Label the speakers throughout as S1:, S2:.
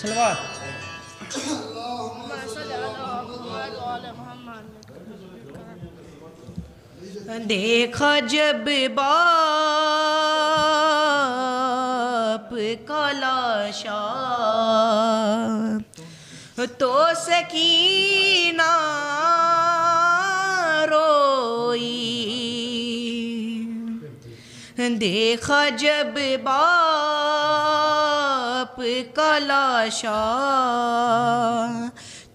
S1: सलवात
S2: देखा जब बाप का लाशा तो सकीना रोई देखा जब बाप का लाशा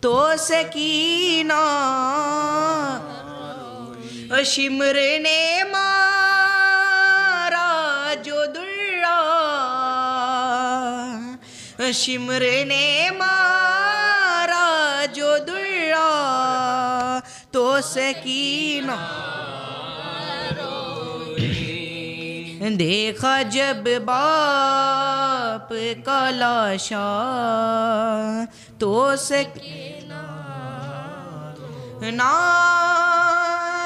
S2: तो सकीना शिमर ने मारा जो दुर्रा शिमर ने मारा जो दुर्रा तो सकीना देखा जब बाप का लाशा तो सकेला ना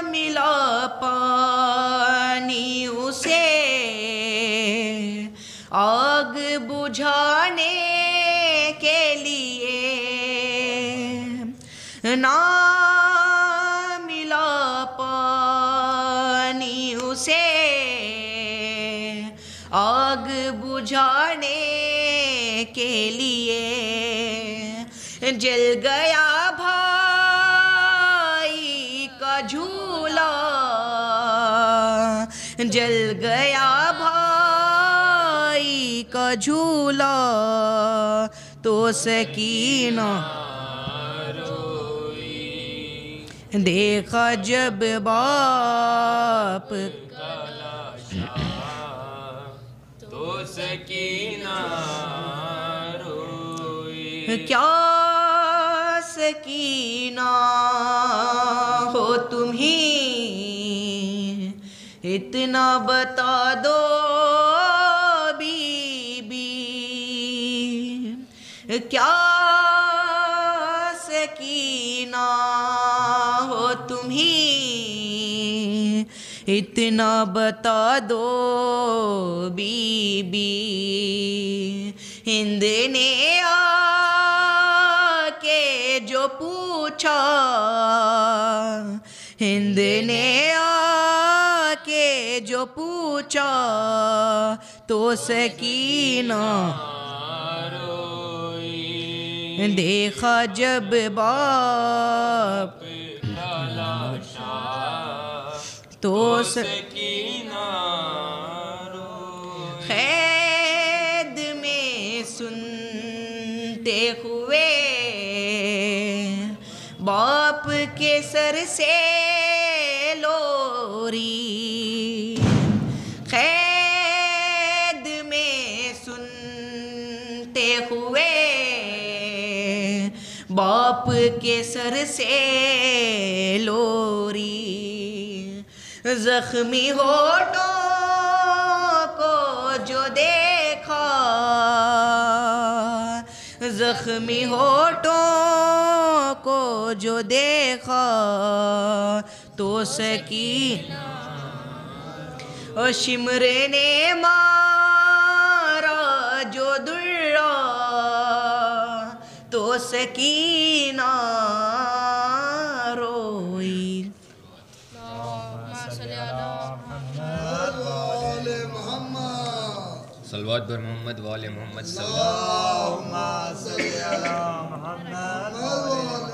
S2: मिला पानी उसे। आग बुझाने के लिए जल गया भाई का झूला। जल गया भाई का झूला। तो सकीना देखा जब बाप
S3: तो सकीना
S2: क्या सकीना हो तुम ही इतना बता दो बीबी क्या सकीना हो तुम ही इतना बता दो बीबी हिंद ने आके जो पूछा हिंद ने आके जो पूछा तो सकीना देखा जब बाप तो.
S3: सकीना
S2: सर से लोरी। कैद में सुनते हुए बाप के सर से लोरी। जख्मी होठों को जो देखा, जख्मी होठों को जो देखो तो सकी और शिमर ने मारा जो दुर्रा तो सकीना रोई।
S3: सलवात पर मोहम्मद वाले मोहम्मद सल्लल्लाहु बाबा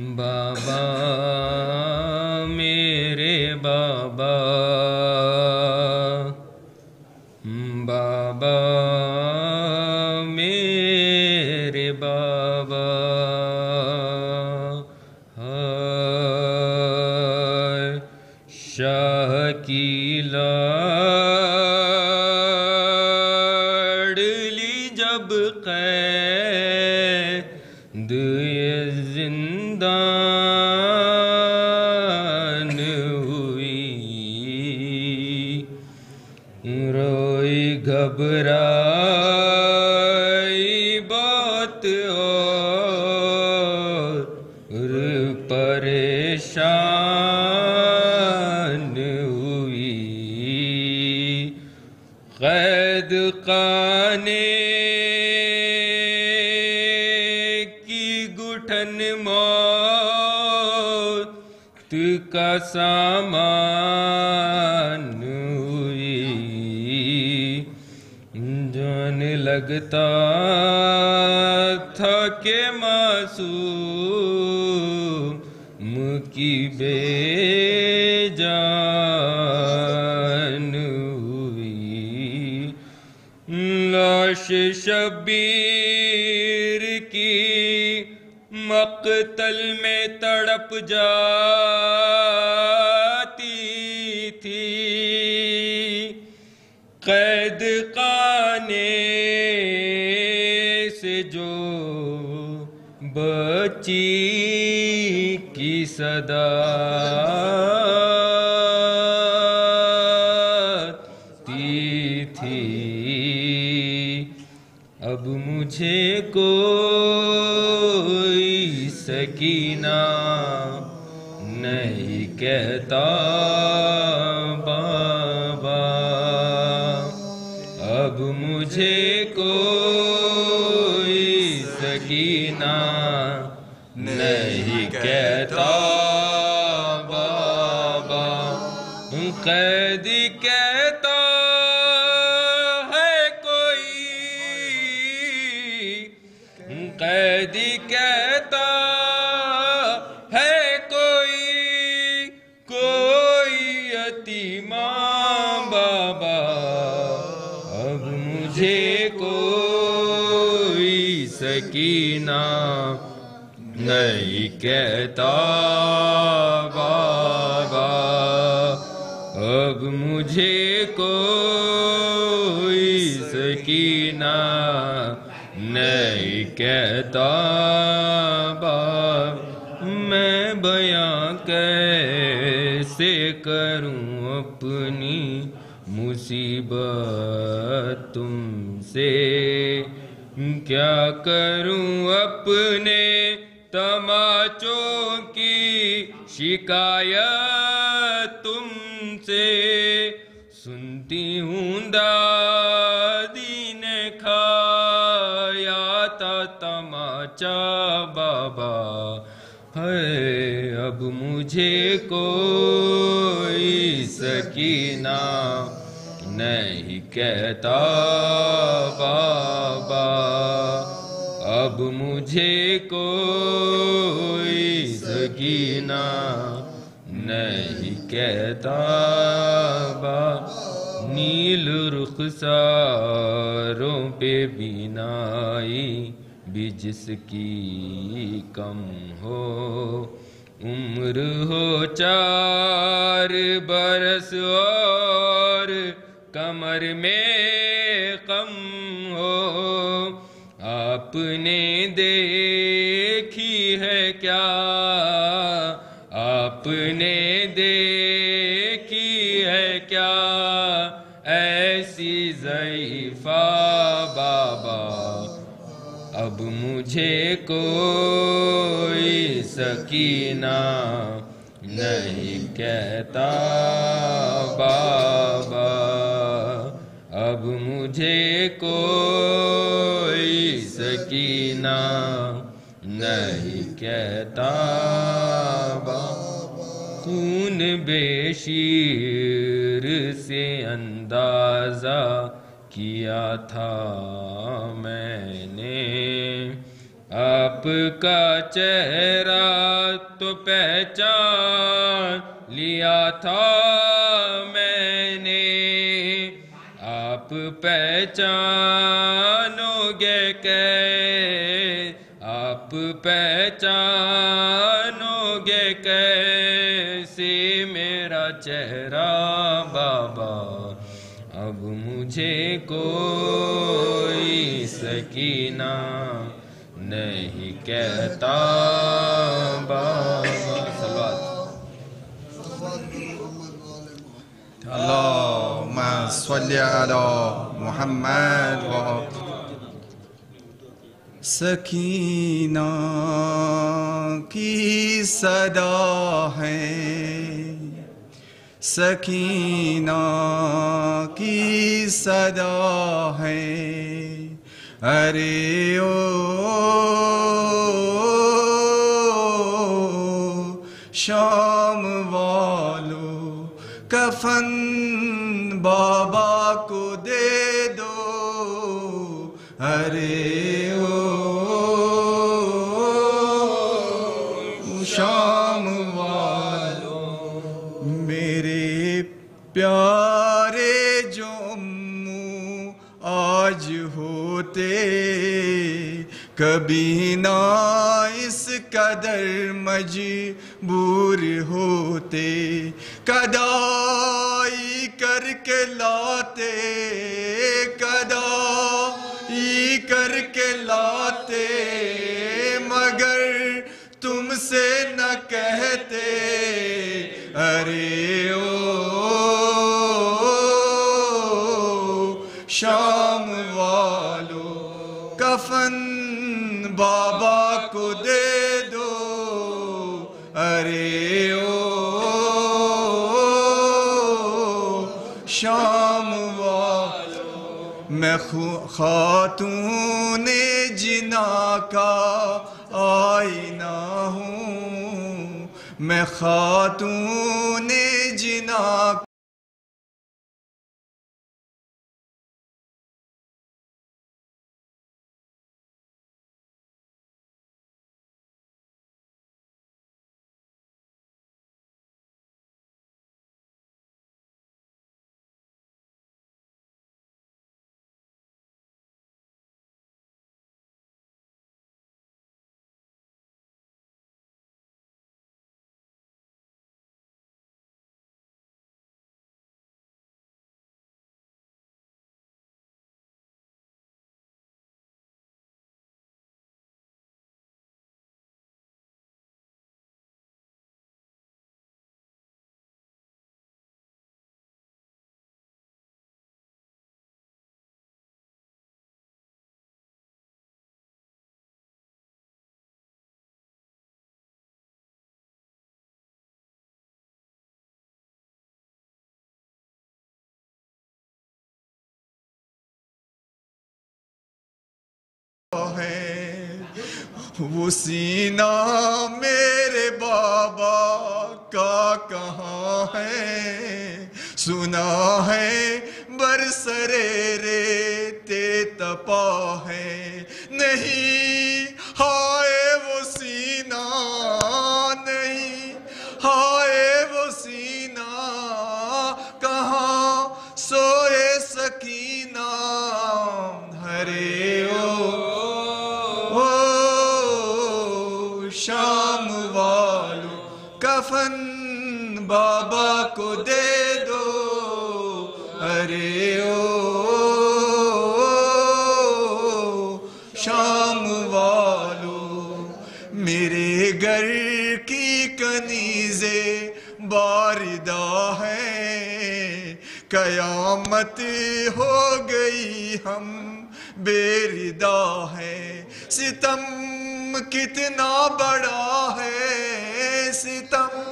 S3: मेरे
S4: सामान जान लगता था के की लाश शबीर की मकतल में तड़प जाती बची की सदा। थी अब मुझे कोई सकीना नहीं कहता। सकीना नहीं कहता, बाबा, अब मुझे कोई सकीना नहीं कहता बाप मैं बयां कैसे करूँ अपनी मुसीबत तुमसे? क्या करूँ अपने तमाचों की शिकायत तुमसे सुनती हूँ, दादी ने खाया था तमाचा, बाबा। है, अब मुझे कोई सकीना नहीं कहता, बाबा। मुझे कोई सकीना नहीं कहता बा। नील रुखसारों पे बिनाई भी जिसकी कम हो। उम्र हो चार बरस और कमर में आपने देखी है क्या? आपने देखी है क्या? ऐसी जईफा बाबा, अब मुझे कोई सकीना नहीं कहता बाबा, अब मुझे कोई सकीना नहीं कहता खून बेशीर से अंदाज़ा किया था मैंने। आपका चेहरा तो पहचान लिया था मैंने। आप पहचानोगे कै आप पहचानोगे कैसे मेरा चेहरा, बाबा? अब मुझे कोई सकीना नहीं कहता, बाबा।
S5: अल्लाह सल्लल्लाहु अलैहि मोहम्मद सकीना की सदा है। सकीना की सदा है। अरे ओ, शाम वालों, कफन बाबा को दे दो। अरे होते कभी ना इस कदर मजबूर होते। कदाई करके लाते कदाई करके लाते मगर तुमसे न कहते अरे ओ ओ, ओ, ओ शाम बाबा को दे दो। अरे ओ, शाम वालों, मैं खातून जिना का आईना हूँ। मैं खातून जिना वो सीना मेरे बाबा का कहाँ है? सुना है, बरसरे रे ते तपा है। नहीं, हाय बाबा को दे दो। अरे ओ, शाम वालों, मेरे घर की कनीजे बारिदा है। कयामत हो गई हम बेरिदा है। सितम कितना बड़ा है, सितम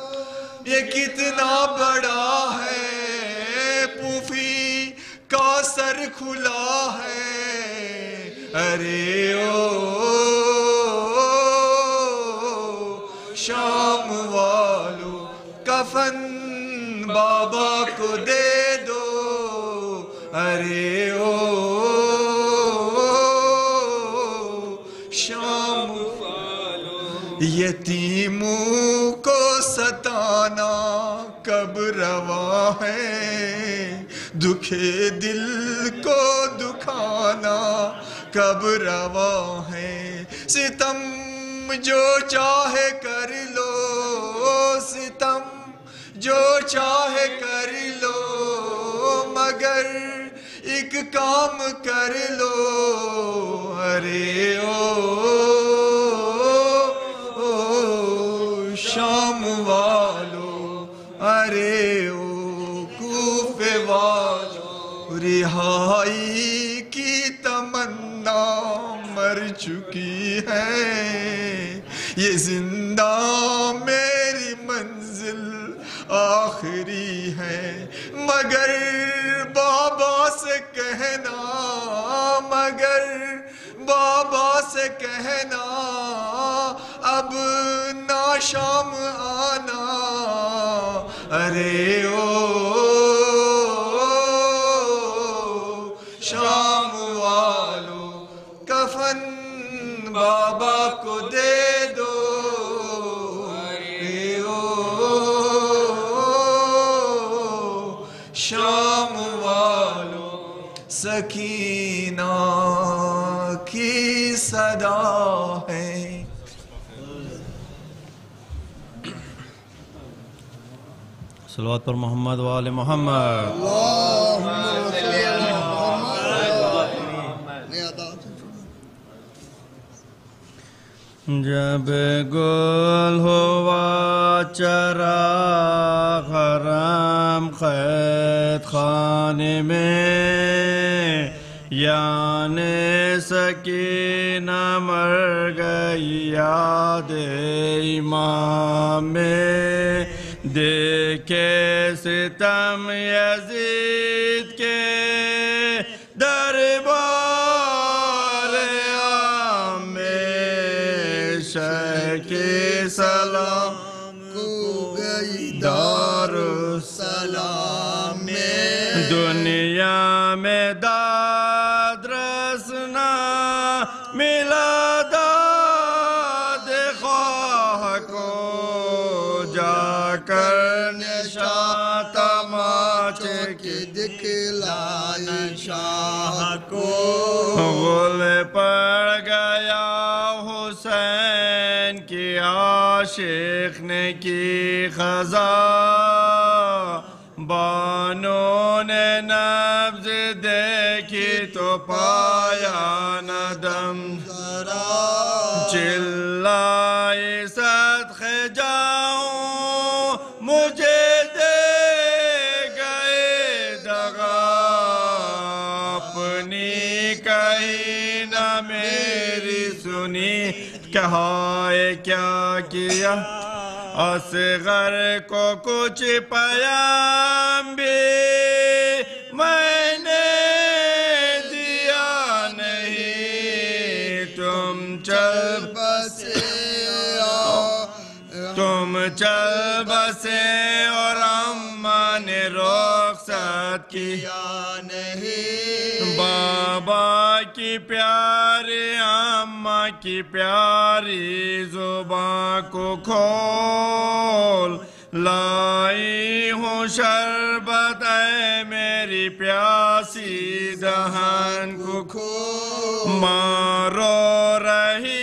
S5: ये कितना बड़ा है, पुफी का सर खुला है। अरे ओ, शाम वालों कफन बाबा को दे दो। अरे ओ, शाम यतीमों सताना कब रवा है? दुखे दिल को दुखाना कब रवा है? सितम जो चाहे कर लो, सितम जो चाहे कर लो, मगर एक काम कर लो, अरे ओ अरे ओ कूफे वालो, रिहाई की तमन्ना मर चुकी है। ये ज़िंदा मेरी मंजिल आखिरी है। मगर बाबा से कहना, मगर बाबा से कहना, अब ना शाम आना। अरे ओ, शाम वालो, कफन बाबा को दे दो। अरे ओ, शाम वालो सकीना सदा है।
S6: सलवात पर मोहम्मद वाले मोहम्मद। जब गुल हुआ चरा हराम खैत खाने में याने सकी न मर इमाम में देखे सितम यजीद। दिखलाए शाह को। गुल पड़ गया हुसैन की आशिक ने की खजा। बानों ने नब्ज देखी तो पाया न दम। कहा क्या किया? असगर को कुछ पयाम भी मैंने दिया नहीं। तुम चल बसे तुम चल बसे और अम्मा ने रुखसत किया नहीं। बाबा की प्यारे अम्मा की प्यारी जुबा को खोल। लाई हूँ शरबत मेरी प्यासी दहन को खो मारो रही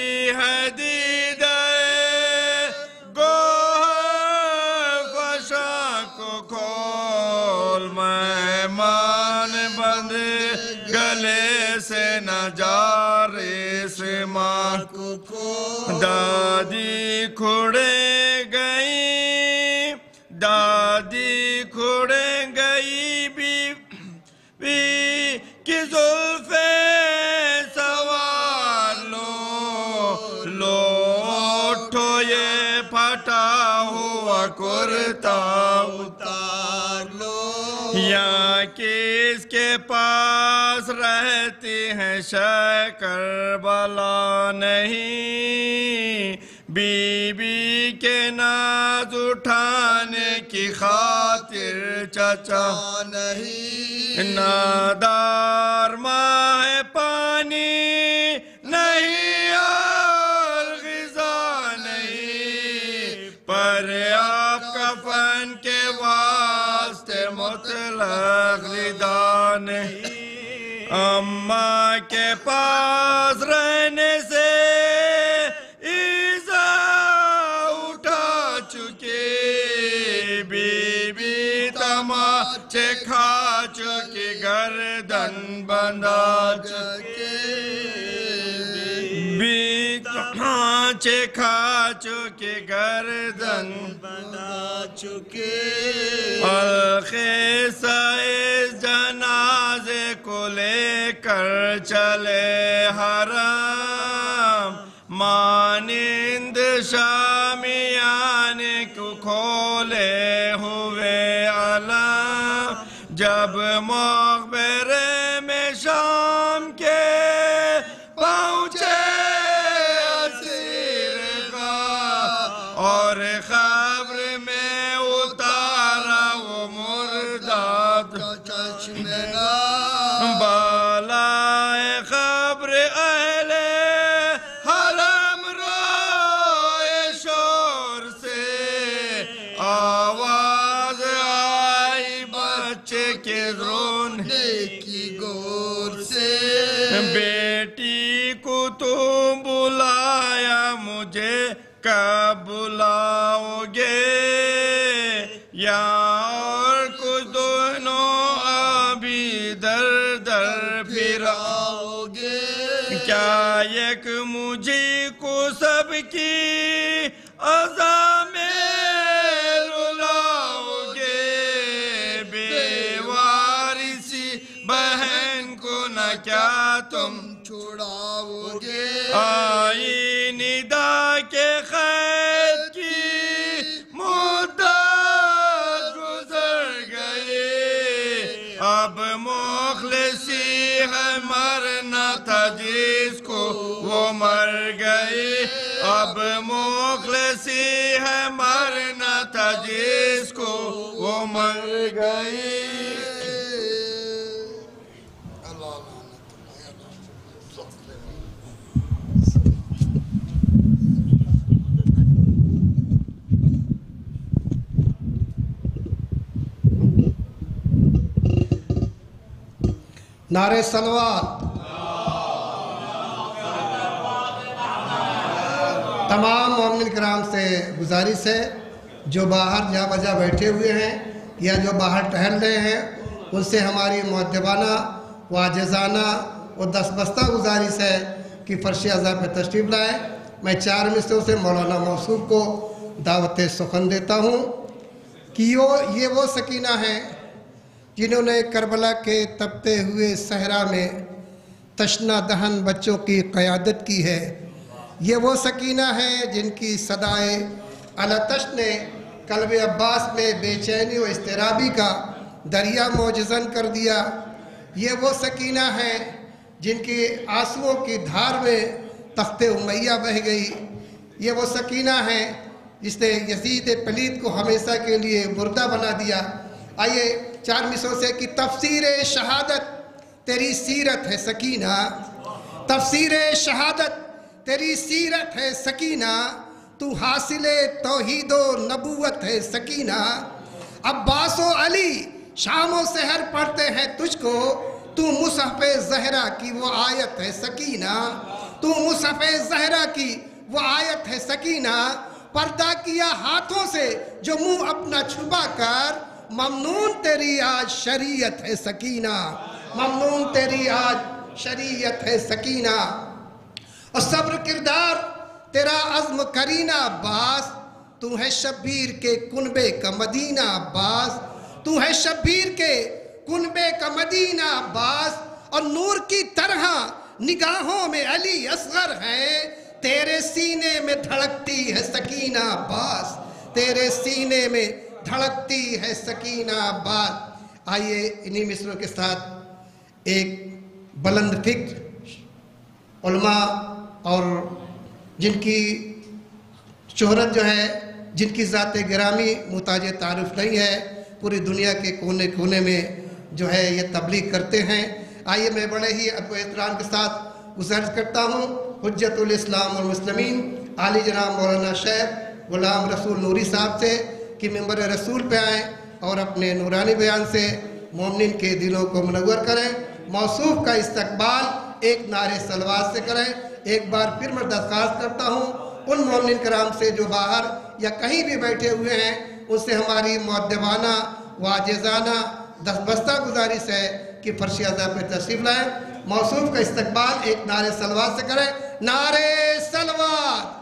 S6: दादी खुड़े गई, दादी खुड़े गई भी भी कि जुल्फे लो उठो ये फटा हुआ कुर्ता उतार लो। या किसके पास रहती है शकर बला नहीं बीबी के नाज उठाने की खातिर चचा नहीं। नादार माँ है पानी। मुतलक अम्मा के पास रहने से ईजा उठा चुके, बीबी तमाचे खा चुकी, गर्दन बंदा चुके। खांचे खा चुके गर्दन। बना चुके साए जनाजे को लेकर चले हराम। मानिंद शामियाने को खोले हुए अलाम। जब मकबरे में शाम सबकी अजा में रुलाओगे बेवारिसी बहन को न क्या तुम छुड़ाओगे? आई निदा जिसको वो मर गई, अब मुखलसी है मरना था जिसको वो मर गई।
S7: नारे सलवात तमाम मोमिन कराम से गुजारिश है, जो बाहर जा बजा बैठे हुए हैं या जो बाहर टहल रहे हैं, उनसे हमारी मुद्दबाना वाजाना और दसबस्ता गुजारिश है कि फर्श अज़ा पर तशरीफ़ लाए। मैं चार मिसरों से मौलाना मौसू को दावत सुखन देता हूँ कि यो, ये वो सकीना है जिन्होंने करबला के तपते हुए सहरा में तशना दहन बच्चों की क़्यादत की है। ये वो सकीना है जिनकी सदाए अलतश ने कल्ब अब्बास में बेचैनी व इसतराबी का दरिया मोजन कर दिया। ये वो सकीना है जिनकी आंसुओं की धार में तख्त उमैया बह गई। ये वो सकीना है जिसने यजीद पलीद को हमेशा के लिए मुर्दा बना दिया। आइए चार मिसों से कि तफसीर शहादत। तेरी सीरत है सकीना। तफसीर शहादत। तेरी सीरत है सकीना, तू हासिल तोहीदो नबूवत है सकीना। अब्बास अली, शाम सहर पढ़ते हैं तुझको, तू मुसफ़ जहरा की वो आयत है सकीना। तू मुसफ़ जहरा की वो आयत है सकीना। पर्दा किया हाथों से जो मुँह अपना छुपा कर, ममनून तेरी आज शरीयत है सकीना। ममनून तेरी आज शरीयत है सकीना। और सब्र किरदार, तेरा अज़्म करीना अब्बास। तू है शब्बीर के कुनबे का मदीना अब्बास। तू है शब्बीर के कुनबे का मदीना अब्बास। और नूर की तरह निगाहों में अली असगर है। तेरे सीने में धड़कती है सकीना अब्बास। तेरे सीने में धड़कती है सकीना अब्बास। आइए इन्हीं मिसरों के साथ एक बुलंद फ़िक्र, उलमा और जिनकी शहरत जो है, जिनकी ज़ात ग्रामी मुताज तारफ़ नहीं है, पूरी दुनिया के कोने कोने में जो है ये तबलीग करते हैं। आइए मैं बड़े ही अब एहतराम के साथ गुजारिश करता हूँ हजतुल इस्लाम और मुस्लिमीन, आली जनाब मौलाना शेख गुलाम रसूल नूरी साहब से कि मेंबर रसूल पे आएँ और अपने नूरानी बयान से मोमिन के दिलों को मनवर करें मौसू का इस्तबाल एक नारे सलवार से करें। एक बार फिर मैं दरख्वास्त करता हूँ, उन मोमिन कराम से जो बाहर या कहीं भी बैठे हुए हैं, उनसे हमारी मुद्दबाना वाजाना दसबस्ता गुजारिश है कि फर्शी अजा पे तशरीफ़ लाएँ। मौसू का इस्तबाल एक नारे सलवार से करें। नारे salwar!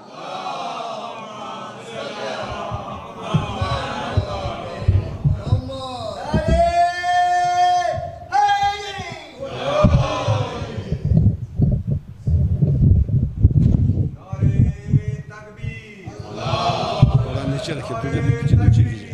S8: Çelik yapıyor. Bir gücünü çekecek.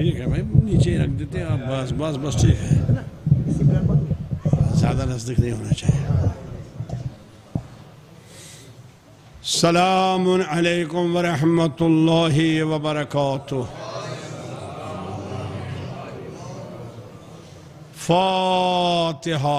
S8: ठीक है भाई नीचे रख देते हैं आप बस बस बस ठीक है ज़्यादा नज़दीक नहीं होना चाहिए सलाम अलैकुम वरहमतुल्लाहि वबरकातुह फातिहा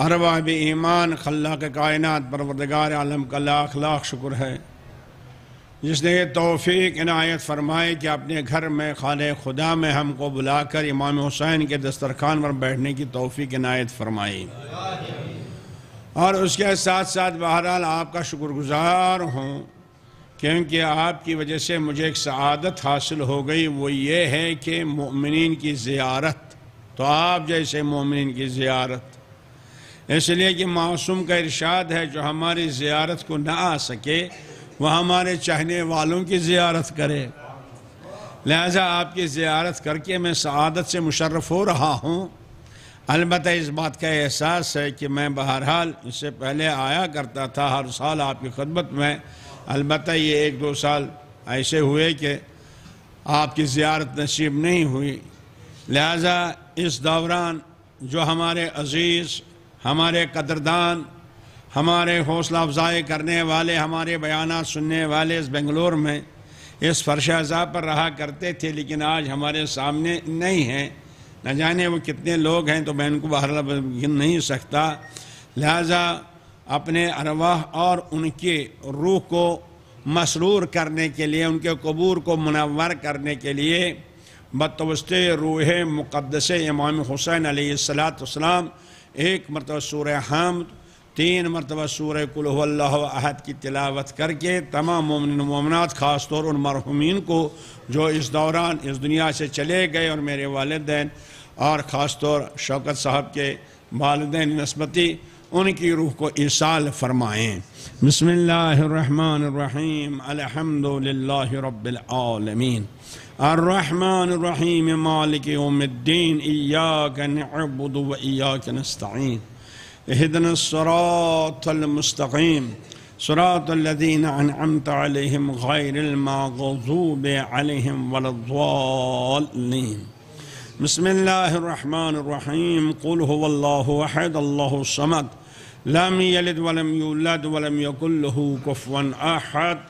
S8: अरबाब ईमान, खल्ला के कायनात, परवरदगार आलम का लाख लाख शुक्र है। जिसने ये तोफ़ी इनायत फरमाए कि अपने घर में, खाल खुदा में हमको बुलाकर इमाम हुसैन के दस्तरखान पर बैठने की तोफ़ी इनायत फरमाई। और उसके साथ साथ बहरहाल आपका शुक्रगुजार हूँ, क्योंकि आपकी वजह से मुझे एक सआदत हासिल हो गई। वो ये है कि मोमिन की ज़ियारत तो आप जैसे मोमिन की ज़ियारत इसलिए कि मासूम का इरशाद है जो हमारी ज़ियारत को ना आ सके वह हमारे चाहने वालों की ज़ियारत करे। लिहाजा आपकी ज़ियारत करके मैं सआदत से मुशर्रफ हो रहा हूँ। अलबत् इस बात का एहसास है कि मैं बहरहाल इससे पहले आया करता था, हर साल आपकी खदमत में। अलबत् ये एक दो साल ऐसे हुए कि आपकी ज़ियारत नसीब नहीं हुई। लिहाजा इस दौरान जो हमारे अज़ीज़ हमारे कदरदान, हमारे हौसला अफजाई करने वाले, हमारे बयान सुनने वाले इस बेंगलोर में इस फरशाजा पर रहा करते थे, लेकिन आज हमारे सामने नहीं हैं। न जाने वो कितने लोग हैं तो मैं उनको बाहर गिन नहीं सकता। लिहाजा अपने अरवाह और उनके रूह को मसरूर करने के लिए, उनके कबूर को मुनवर करने के लिए बतवस्त रूह मुक़दस इमाम हुसैन सलाम एक मरतबा सूर हमद, तीन मरतबा सूर कुल्लाहद की तिलावत करके तमाम मोमिन मोमनात, ख़ास तौर उन मरहुमीन को जो इस दौरान इस दुनिया से चले गए और मेरे वालदेन और ख़ास तौर शौकत साहब के वालदेन नस्बती, उनकी रूह को ईसाल फरमाएँ। बसमीम अलहमदिल्ला अर्रहमानरहीम मालिक उमद्दीन इयाक नबुद व इयाक नस्तीन हदन सरातलमस्तकीम सरातलदीन अनअमत अलैहिम गैरलमागज़ूब अलैहिम वलद्वालीन बसमिल्लाहमानरहीम कुल हुवल्लाहुअहद अल्लाहुस्समद लम यलिद वलम यूलद वलम यकुल्लहु कुफुवन अहद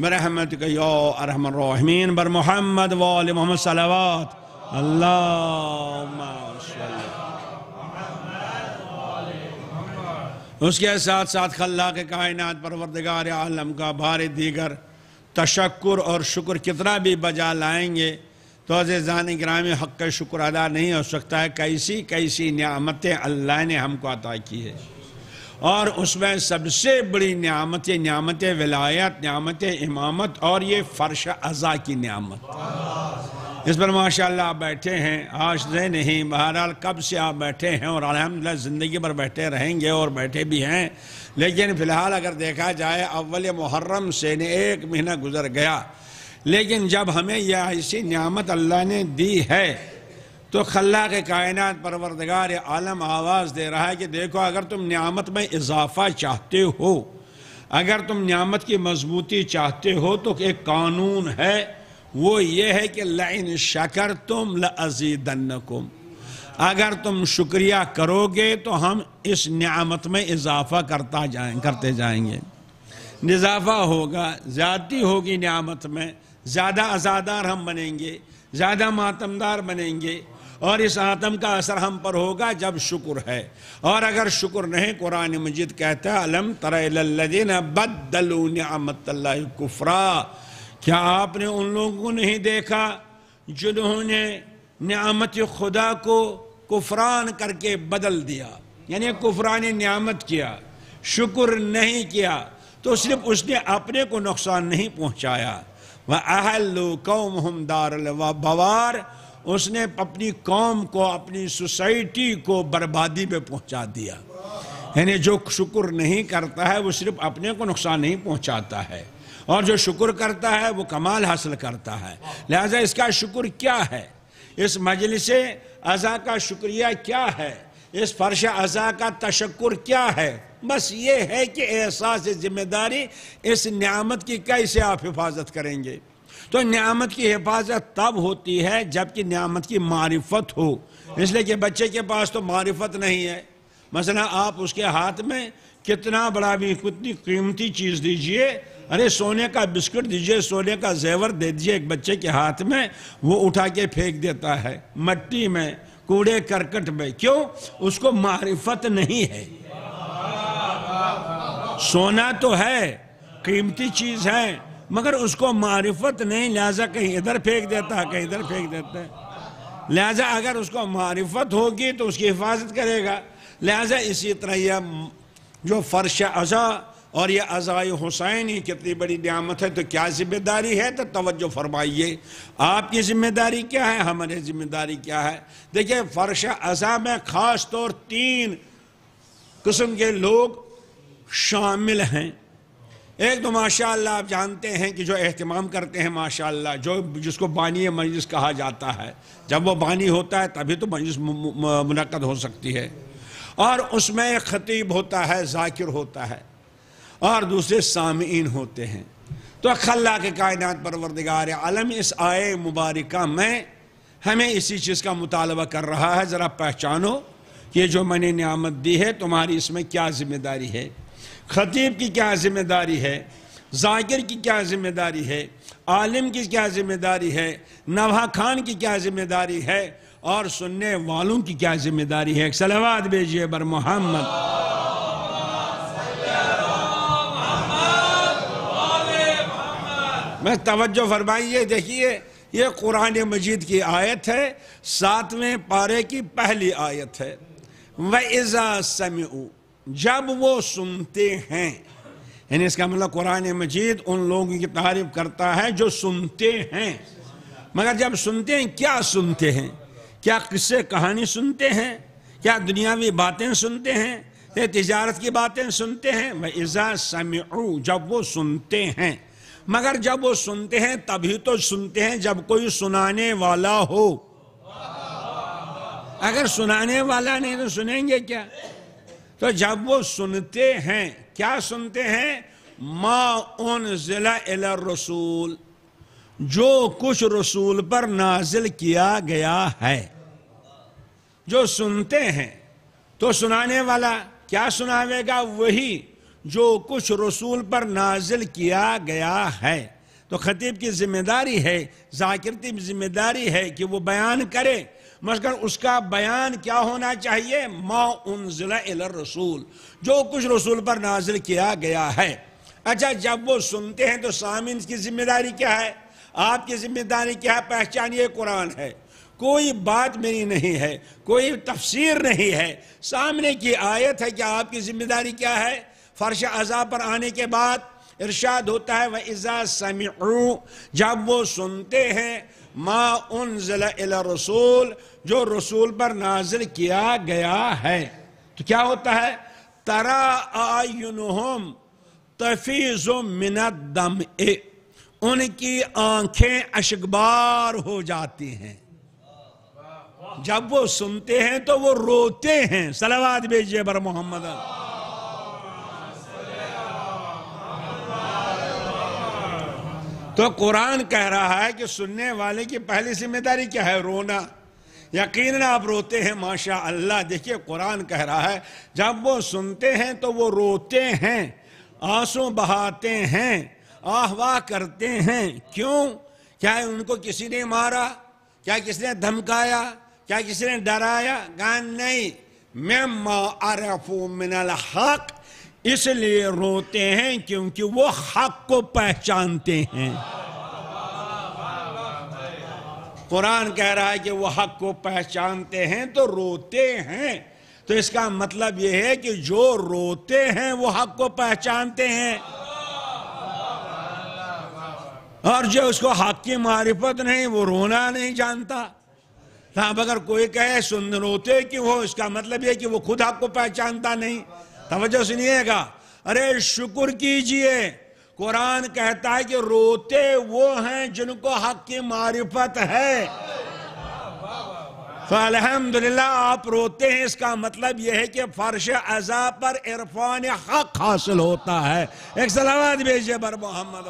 S8: बरहमत करहमीन बर मोहम्मद वाल मोहम्मद सलावात। अल्लाह उसके साथ साथ खल्ला के कायनात, परवरदगार आलम का भार दीगर तशक्र और शुक्र कितना भी बजा लाएँगे तो अजान ग्रामी हक का शुक्र अदा नहीं हो सकता है। कैसी कैसी नियामतें अल्लाह ने हमको अदा की है। और उसमें सबसे बड़ी नियामत नियामत विलायत, नियामत इमामत और ये फ़र्श अज़ा की नियामत। इस पर माशाल्लाह आप बैठे हैं। आज से नहीं, बहरहाल कब से आप बैठे हैं और अलहमदिल्ला ज़िंदगी भर बैठे रहेंगे और बैठे भी हैं। लेकिन फ़िलहाल अगर देखा जाए, अव्वल मुहर्रम से एक महीना गुजर गया। लेकिन जब हमें यह ऐसी नियामत अल्लाह ने दी है तो खल्ला के कायनात परवरदगार आलम आवाज़ दे रहा है कि देखो, अगर तुम नियामत में इजाफ़ा चाहते हो, अगर तुम नियामत की मजबूती चाहते हो तो एक कानून है, वो ये है कि लाइन शकर तुम लजीदन्नकुम अगर तुम शुक्रिया करोगे तो हम इस नियामत में इजाफा करता जाए, करते जाएँगे। इजाफा होगा, ज़्यादती होगी नियामत में, ज़्यादा आज़ादार हम बनेंगे, ज़्यादा मातमदार बनेंगे और इस आतम का असर हम पर होगा जब शुक्र है। और अगर शुक्र नहीं, कुरान मजिद कहता है, अलम तरदीन बदलू नियामत कुफरा। क्या आपने उन लोगों को नहीं देखा जिन्होंने नियामत खुदा को कुफरान करके बदल दिया? यानी कुफरान नियामत किया, शुक्र नहीं किया तो सिर्फ़ उसने अपने को नुकसान नहीं पहुँचाया। वह अहल्लु कौम हम दार बवार उसने अपनी कौम को, अपनी सोसाइटी को बर्बादी में पहुँचा दिया। यानी जो शुक्र नहीं करता है, वो सिर्फ़ अपने को नुकसान नहीं पहुंचाता है। और जो शुक्र करता है, वो कमाल हासिल करता है। लिहाजा इसका शुक्र क्या है? इस मजलिस अज़ा का शुक्रिया क्या है? इस फर्श अज़ा का तशक्र क्या है? बस ये है कि एहसास, ज़िम्मेदारी इस नियामत की कैसे आप हिफाजत करेंगे। तो नियामत की हिफाजत तब होती है जबकि नियामत की मारिफत हो। इसलिए कि बच्चे के पास तो मारिफत नहीं है। मसला आप उसके हाथ में कितना बड़ा भी कितनी कीमती चीज़ दीजिए, अरे सोने का बिस्कुट दीजिए, सोने का जेवर दे दीजिए, एक बच्चे के हाथ में वो उठा के फेंक देता है, मट्टी में, कूड़े करकट में। क्यों? उसको मारिफत नहीं है। सोना तो है, कीमती चीज़ है मगर उसको मारिफत नहीं, लिहाजा कहीं इधर फेंक देता है कहीं इधर फेंक देता है। लिहाजा अगर उसको मारिफत होगी तो उसकी हिफाजत करेगा। लिहाजा इसी तरह यह जो फर्श अज़ा और यह अज़ाय हुसैन कितनी बड़ी नियामत है तो क्या ज़िम्मेदारी है? तो तवज्जो फरमाइए, आपकी ज़िम्मेदारी क्या है, हमारी ज़िम्मेदारी क्या है? देखिए, फर्श अज़ा में ख़ास तौर तीन किस्म के लोग शामिल हैं। एक तो माशाल्लाह आप जानते हैं कि जो अहतमाम करते हैं, माशाल्लाह, जो जिसको बानी मजलिस कहा जाता है, जब वो बानी होता है, तभी तो मजलिस मुनद हो सकती है। और उसमें ख़तीब होता है, जाकिर होता है, और दूसरे सामीन होते हैं। तो खल्ला के कायनात परवरदिगार आलम, इस आए मुबारक में हमें इसी चीज़ का मुतालबा कर रहा है। ज़रा पहचानो कि जो मैंने नियामत दी है, तुम्हारी इसमें क्या ज़िम्मेदारी है? खतीब की क्या ज़िम्मेदारी है? जाकिर की क्या ज़िम्मेदारी है? आलिम की क्या ज़िम्मेदारी है? नवा खान की क्या ज़िम्मेदारी है? और सुनने वालों की क्या ज़िम्मेदारी है? सलावाद भेजिए बर मोहम्मद। मैं तवज्जो फरमाइए, देखिए, ये कुरान मजीद की आयत है, सातवें पारे की पहली आयत है। वह इज़ा समू जब वो सुनते हैं, यानी इसका मतलब कुरान मजीद उन लोगों की तारीफ़ करता है जो सुनते हैं। मगर जब सुनते हैं, क्या सुनते हैं? क्या किस्से कहानी सुनते हैं? क्या दुनियावी बातें सुनते हैं? या तिजारत की बातें सुनते हैं? वह इज़ा समू जब वो सुनते हैं। मगर जब वो सुनते हैं, तभी तो सुनते हैं जब कोई सुनाने वाला हो। अगर सुनाने वाला नहीं तो सुनेंगे क्या? तो जब वो सुनते हैं, क्या सुनते हैं? मा उन जिला रसूल, जो कुछ रसूल पर नाजिल किया गया है। जो सुनते हैं तो सुनाने वाला क्या सुनावेगा? वही जो कुछ रसूल पर नाजिल किया गया है। तो खतीब की ज़िम्मेदारी है, जाकिर की ज़िम्मेदारी है कि वो बयान करे। मगर उसका बयान क्या होना चाहिए? मा उन रसूल। जो कुछ रसूल पर नाजिल किया गया है। अच्छा जब वो सुनते हैं तो सामिन की ज़िम्मेदारी क्या है? आपकी ज़िम्मेदारी क्या है? पहचानिए, कुरान है। कोई बात मेरी नहीं है। कोई तफसीर नहीं है। सामने की आयत है कि आपकी ज़िम्मेदारी क्या है? फर्श अजा पर आने के बाद इरशाद होता है, वह इज़ा समिऊ। जब वो सुनते हैं मा उन जिला रसूल, जो रसूल पर नाजिल किया गया है। तो क्या होता है? तरा आयुनहम तफीज़ मिनत दम ए उनकी आँखें अशकबार हो जाती हैं। जब वो सुनते हैं तो वो रोते हैं। सलावाद भेजिए बर मोहम्मद। तो कुरान कह रहा है कि सुनने वाले की पहली ज़िम्मेदारी क्या है? रोना। यकीन आप रोते हैं माशा अल्लाह देखिए, कुरान कह रहा है, जब वो सुनते हैं तो वो रोते हैं, आँसू बहाते हैं आहवाह करते हैं। क्यों? क्या उनको किसी ने मारा? क्या किसी ने धमकाया? क्या किसी ने डराया? गान नहीं, मैं अरफू मिनल हक इसलिए रोते हैं क्योंकि वो हक को पहचानते हैं। कुरान कह रहा है कि वो हक को पहचानते हैं तो रोते हैं। तो इसका मतलब यह है कि जो रोते हैं वो हक को पहचानते हैं। और जो उसको हक की मारिफत नहीं, वो रोना नहीं जानता। अब अगर कोई कहे सुन रोते क्यों हो इसका मतलब यह कि वो खुद हक को पहचानता नहीं। तवज्जो सुनिएगा। अरे, शुक्र कीजिए। कुरान कहता है कि रोते वो हैं जिनको हक की मारिफत है। तो अल्हम्दुलिल्लाह आप रोते हैं, इसका मतलब यह है कि फर्श अजा पर इरफान हक हासिल होता है। एक सलावत भेजिए बर मोहम्मद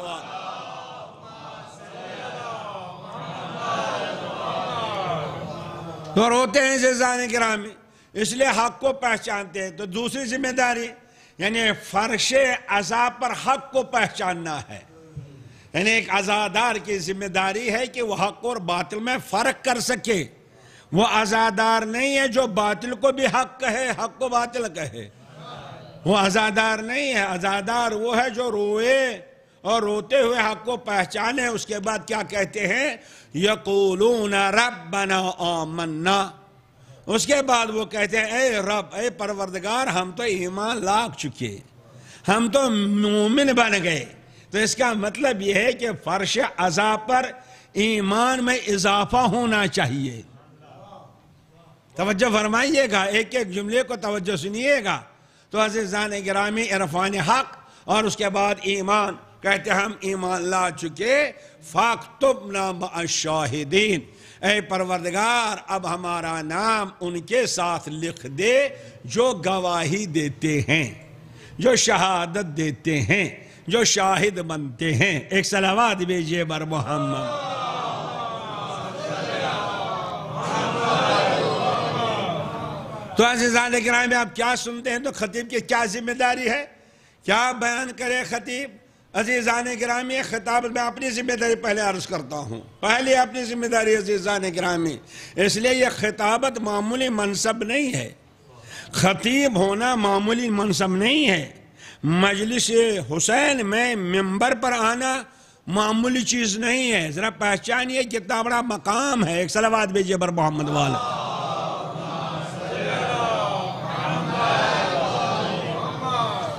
S8: तो रोते हैं, जजान ग्रामी इसलिए हक को पहचानते हैं। तो दूसरी ज़िम्मेदारी, यानी फर्श अजा पर हक को पहचानना है। यानी एक आज़ादार की ज़िम्मेदारी है कि वह हक और बातिल में फ़र्क कर सके। वो आज़ादार नहीं है जो बातिल को भी हक कहे, हक को बातिल कहे। वो आज़ादार नहीं है। आज़ादार वो है जो रोए और रोते हुए हक को पहचाने। उसके बाद क्या कहते हैं? यकूलून रब्बना आमन्ना। उसके बाद वो कहते हैं, ए रब, ए परवरदगार, हम तो ईमान लाग चुके हम तो मोमिन बन गए तो इसका मतलब यह है कि फर्श अजा पर ईमान में इजाफा होना चाहिए। तवज्जो फरमाइएगा एक एक जुमले को तवज्जो सुनिएगा। तो अजीजान ग्रामी, इरफान हक, और उसके बाद ईमान, कहते हम ईमान ला चुके फाकतुब नाम शाहिदीन ए परवरदिगार, अब हमारा नाम उनके साथ लिख दे जो गवाही देते हैं, जो शहादत देते हैं, जो शाहिद बनते हैं। एक सलावाद भेजिए बर मोहम्मद। तो अजीजान ग्राम में आप क्या सुनते हैं? तो खतीब की क्या ज़िम्मेदारी है? क्या बयान करे खतीब? अजीज़ान ग्रामी, खिताब में अपनी ज़िम्मेदारी पहले अर्ज़ करता हूँ। पहले अपनी ज़िम्मेदारी अजीज़ान ग्रामी। इसलिए यह खिताबत मामूली मनसब नहीं है। खतीब होना मामूली मनसब नहीं है। मजलिस हुसैन में मेंबर पर आना मामूली चीज़ नहीं है। ज़रा पहचानिए कितना बड़ा मकाम है एक सलावाद भेजिए बर मोहम्मद वाला।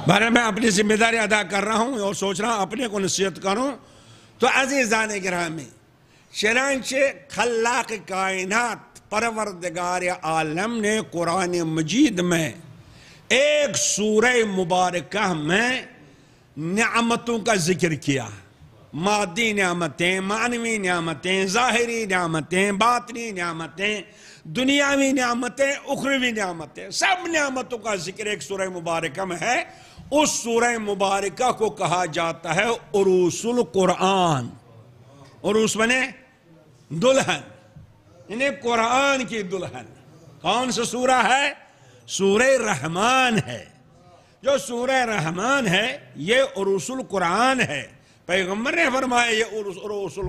S8: बारे में अपनी ज़िम्मेदारी अदा कर रहा हूँ और सोच रहा हूँ अपने को नसीहत करूँ। तो अजीज़ान ग्रामी चनाचे खल्लाक कायनात परवरदगार आलम ने कुरान मजीद में एक सूर मुबारक में न्यामतों का ज़िक्र किया। मादी न्यामतें, मानवी न्यामतें, ज़ाहरी न्यामतें बातनी न्यामतें दुनियावी नियामतें, उखरवी नियामतें, सब नियामतों का ज़िक्र एक सूर मुबारक में है। उस सूरह मुबारक को कहा जाता है उरूसुल कुरान। उरूस बने दुल्हन। इन्हें कुरान की दुल्हन। कौन सा सूरा है? सूरह रहमान है। जो सूरह रहमान है, ये उरूसुल कुरान है। पैगंबर ने फरमाया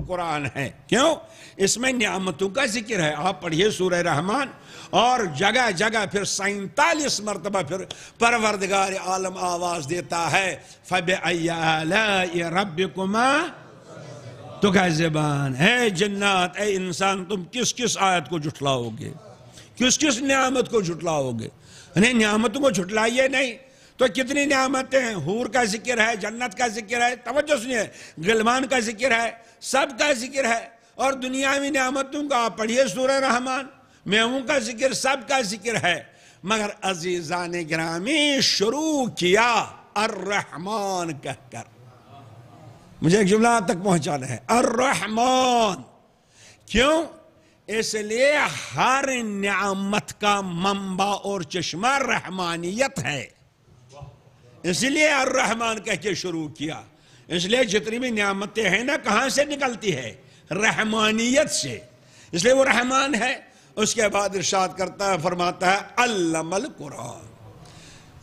S8: कुरान है। क्यों? इसमें नियामतों का ज़िक्र है। आप पढ़िए सूरह रहमान। और जगह जगह फिर सैतालीस मरतबा फिर परवरदगार आलम आवाज़ देता है फब रब कुमा तो क्या जबान है जन्नात, ए इंसान, तुम किस किस आयत को झुटलाओगे किस किस नियामत को झुटलाओगे नहीं नियामतों को झुटलाइए नहीं। तो कितनी नियामतें हैं? हूर का ज़िक्र है, जन्नत का ज़िक्र है, तवज्जो सुनिए, गिलमान का ज़िक्र है, सब का ज़िक्र है, और दुनियावी नियामतों का आप पढ़िए सूर्य रहमान मेहूं का ज़िक्र सब का ज़िक्र है। मगर अजीजा ने ग्रामी शुरू किया अर्रहमान कहकर। मुझे एक जुमला तक पहुंचाना है। अर्रहमान। क्यों? इसलिए हर नियामत का मंबा और चश्मा रहमानियत है। इसलिए अर्रहमान कह के शुरू किया। इसलिए जितनी भी नियामतें हैं ना, कहाँ से निकलती है? रहमानियत से। इसलिए वो रहमान है। उसके बाद इर्शाद करता है, फरमाता है, अल्लमल कुरान।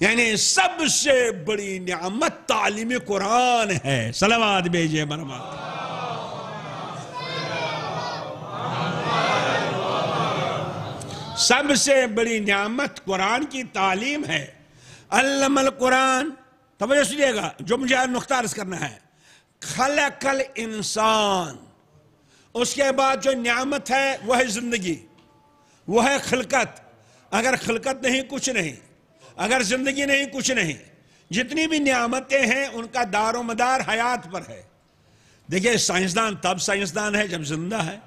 S8: यानी सबसे बड़ी नियामत तालीम कुरान है। सलावाद भेजे बरमा सबसे बड़ी नियामत कुरान की तालीम है। अल्लमल कुरान। तवज्जो सुनिएगा, जो मुझे नुख्तार करना है। खल खलकल इंसान। उसके बाद जो नियामत है, वह है ज़िंदगी। वह है खिलकत। अगर खिलकत नहीं, कुछ नहीं। अगर ज़िंदगी नहीं, कुछ नहीं। जितनी भी नियामतें हैं, उनका दारो मदार हयात पर है। देखिए, साइंसदान तब साइंसदान है जब ज़िंदा है।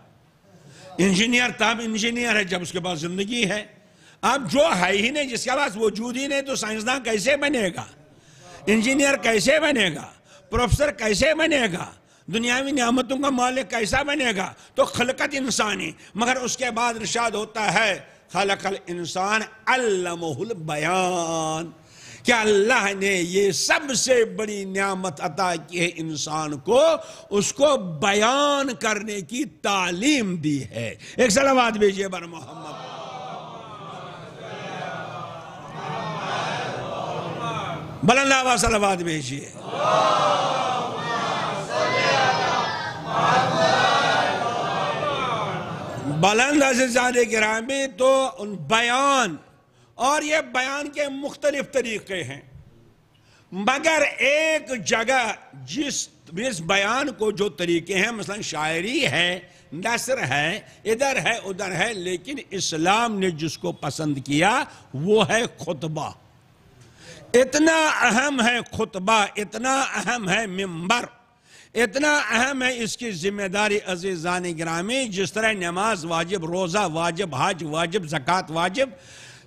S8: इंजीनियर तब इंजीनियर है जब उसके पास ज़िंदगी है। अब जो है ही नहीं, जिसके पास वजूद ही नहीं तो साइंसदान कैसे बनेगा? इंजीनियर कैसे बनेगा? प्रोफेसर कैसे बनेगा? दुनियावी नियामतों का मालिक कैसा बनेगा? तो खलकत इंसानी, मगर उसके बाद इरशाद होता है, खलकल इंसान अल्लमहुल बयान। क्या अल्लाह ने ये सबसे बड़ी नियामत अता की है इंसान को, उसको बयान करने की तालीम दी है। एक सलावाद भेजिए बर मोहम्मद। बुलंदावा सलावाद भेजिए। बुलंद अजाद ग्रामी तो उन बयान, और ये बयान के मुख्तलिफ़ तरीके हैं। मगर एक जगह जिस इस बयान को जो तरीके हैं, मसलन शायरी है, नसर है, इधर है, उधर है, लेकिन इस्लाम ने जिसको पसंद किया, वो है खुतबा। इतना अहम है खुतबा, इतना अहम है मिंबर, इतना अहम है इसकी ज़िम्मेदारी अजीज़ान ग्रामी जिस तरह नमाज़ वाजिब, रोज़ा वाजिब, हज वाजिब, जक़ात वाजिब,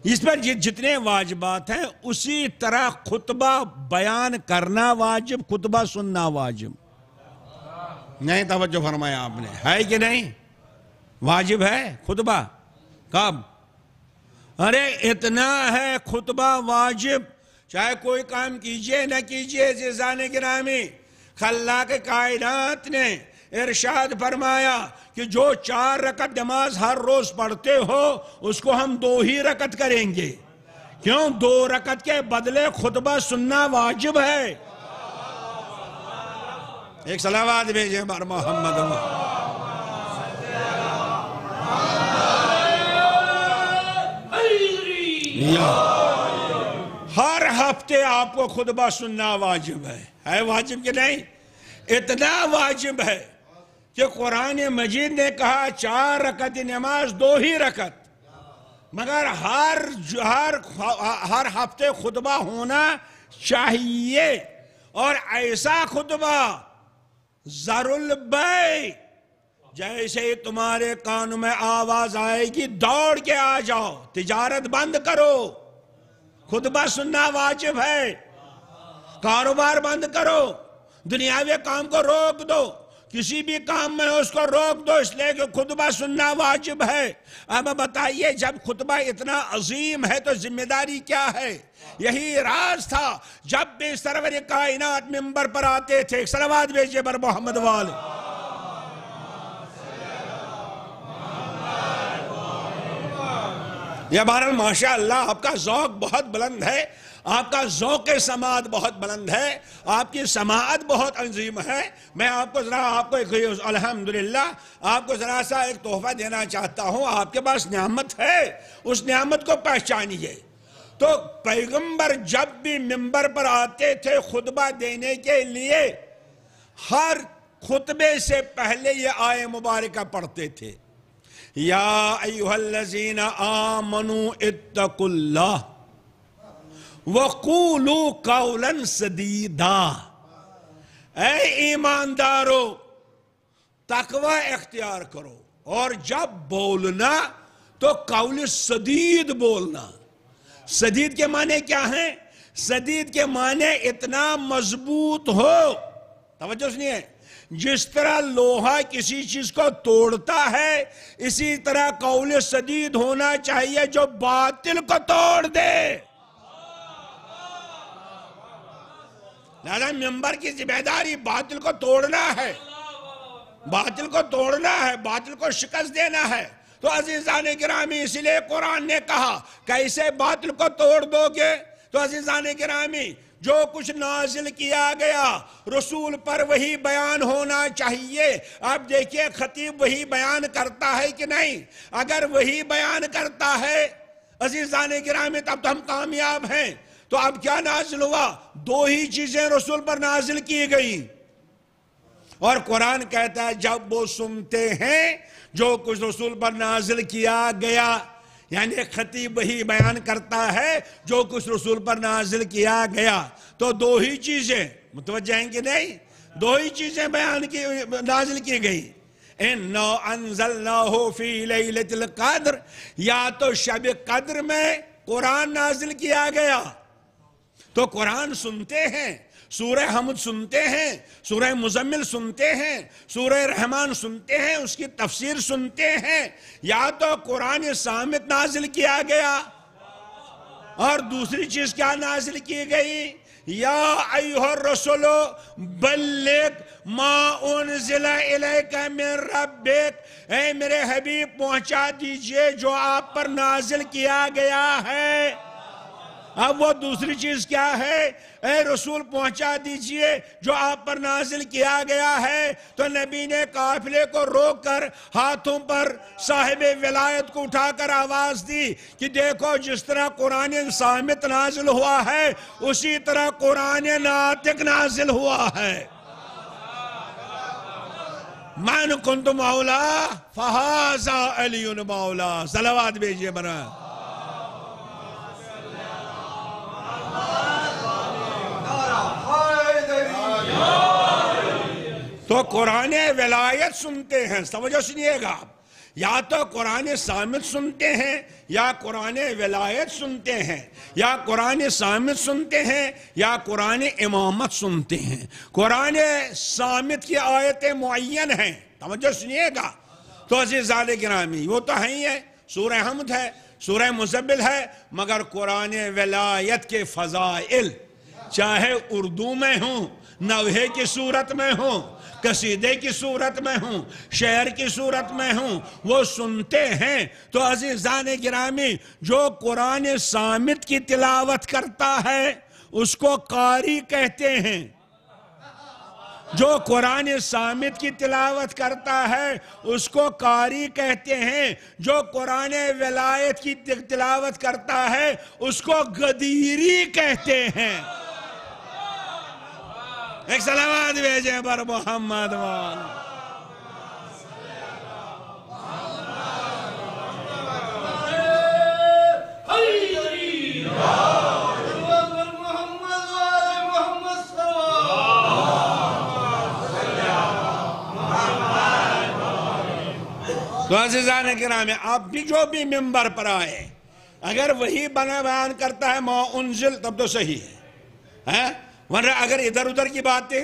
S8: इस पर जितने वाजिबात हैं, उसी तरह खुतबा बयान करना वाजिब, खुतबा सुनना वाजिब। नहीं, तवज्जो फरमाया आपने। है कि नहीं? वाजिब है खुतबा? कब? अरे, इतना है खुतबा वाजिब। चाहे कोई काम कीजिए न कीजिए जिजान गिरामी। खल्ला के कायनात ने इरशाद फरमाया कि जो चार रकत नमाज़ हर रोज पढ़ते हो उसको हम दो ही रकत करेंगे। क्यों? दो रकत के बदले खुतबा सुनना वाजिब है। एक सलावाद भेजे बार मोहम्मद हर हफ़्ते आपको खुतबा सुनना वाजिब है। है वाजिब कि नहीं? इतना वाजिब है कि कुरान मजीद ने कहा, चार रकत नमाज़, दो ही रकत। मगर हर हर हर हफ़्ते खुतबा होना चाहिए। और ऐसा खुतबा जरुल जैसे तुम्हारे कान में आवाज़ आएगी, दौड़ के आ जाओ, तिजारत बंद करो। खुतबा सुनना वाजिब है। कारोबार बंद करो। दुनियावी काम को रोक दो। किसी भी काम में उसको रोक दो, इसलिए कि खुतबा सुनना वाजिब है। अब बताइए, जब खुतबा इतना अजीम है तो ज़िम्मेदारी क्या है? यही राज था, जब भी सरवर कायनात मेंबर पर आते थे। सलवाद भेजिए बर मोहम्मद वाले। या बहरहाल माशा अल्लाह आपका जौक बहुत बुलंद है। आपका जौक समात बहुत बुलंद है। आपकी समात बहुत अंजीम है। मैं आपको ज़रा, आपको एक अल्हम्दुलिल्लाह, आपको ज़रा सा एक तोहफा देना चाहता हूँ। आपके पास नियामत है। उस नियामत को पहचानिए। तो पैगंबर जब भी मंबर पर आते थे खुतबा देने के लिए, हर खुतबे से पहले ये आय मुबारक पढ़ते थे। या अयुहल्लजीना आमनु इत्तकुल्लाह वकूलू कौलन सदीदा। ईमानदारो, तकवा इख्तियार करो और जब बोलना तो कौल सदीद बोलना। सदीद के माने क्या है? सदीद के माने इतना मज़बूत हो। तवज्जो सुनिए। जिस तरह लोहा किसी चीज़ को तोड़ता है, इसी तरह कौल सदीद होना चाहिए जो बातिल को तोड़ दे। दादा, मेंबर की ज़िम्मेदारी बातिल को तोड़ना है। बातिल को तोड़ना है, बातिल को शिकस्त देना है। तो अजीजा ने गिरामी इसलिए कुरान ने कहा, कैसे बातिल को तोड़ दोगे? तो अजीजान गिरामी जो कुछ नाजिल किया गया, रसूल पर वही बयान होना चाहिए। अब देखिए, खतीब वही बयान करता है कि नहीं? अगर वही बयान करता है, अजीजान गिरामी, तब तो हम कामयाब हैं। तो अब क्या नाजिल हुआ? दो ही चीज़ें रसूल पर नाजिल की गई। और कुरान कहता है, जब वो सुनते हैं, जो कुछ रसूल पर नाजिल किया गया यानी खतीब वही बयान करता है, जो कुछ रसूल पर नाजिल किया गया। तो दो ही चीज़ें मुतवजह हैं कि नहीं? दो ही चीज़ें बयान की, नाजिल की गई। इन कद्र, या तो शब कद्र में कुरान नाजिल किया गया। तो कुरान सुनते हैं सूरह हमद सुनते हैं, सूरह मुजम्मिल सुनते हैं, सूरह रहमान सुनते हैं, उसकी तफसीर सुनते हैं। या तो कुरान सामित नाजिल किया गया, और दूसरी चीज़ क्या नाजिल की गई? या रसोलो बल्लेक माउन जिला मिन रब्बिक, ए मेरे हबीब, पहुँचा दीजिए जो आप पर नाजिल किया गया है। अब वो दूसरी चीज़ क्या है? ए, रसूल पहुँचा दीजिए, जो आप पर नाजिल किया गया है। तो नबी ने काफिले को रोक कर हाथों पर साहिब विलायत को उठाकर आवाज़ दी कि देखो, जिस तरह कुरान सामित नाजिल हुआ है, उसी तरह कुरान नातिक नाजिल हुआ है। मन कुंत मौला, फहाजा अली मौला सलावाद भेजिए बना तो कुरान वलायत सुनते हैं, समझो सुनिएगा आप। या तो कुरान सामित सुनते हैं, या कुरान वलायत सुनते हैं, या कुरान सामित सुनते हैं, या कुरान इमामत सुनते हैं। कुरान सामित की आयतें मुन हैं, समझो सुनिएगा। तो अजीज़ाद गिरामी, वो तो है ही है सूर हमद है सूर्य मुजबिल है, मगर कुरान वलायत के फ़जाइल, चाहे उर्दू में हूँ नवहे की सूरत में हूँ कसीदे की सूरत में हूँ शेर की सूरत में हूँ, वो सुनते हैं तो अजीज़ान गिरामी, जो कुरान सामित की तिलावत करता है, उसको कारी कहते हैं। जो कुरान सामित की तिलावत करता है, उसको कारी कहते हैं। जो कुरान विलायत की तिलावत करता है, उसको गदीरी कहते हैं। एक सलामत भेजे पर मोहम्मद तो अजीजान गिराम आप भी जो भी मेंबर पर आए, अगर वही बना बयान करता है मो उनजिल तब तो सही है। हैं? वरना अगर इधर उधर की बातें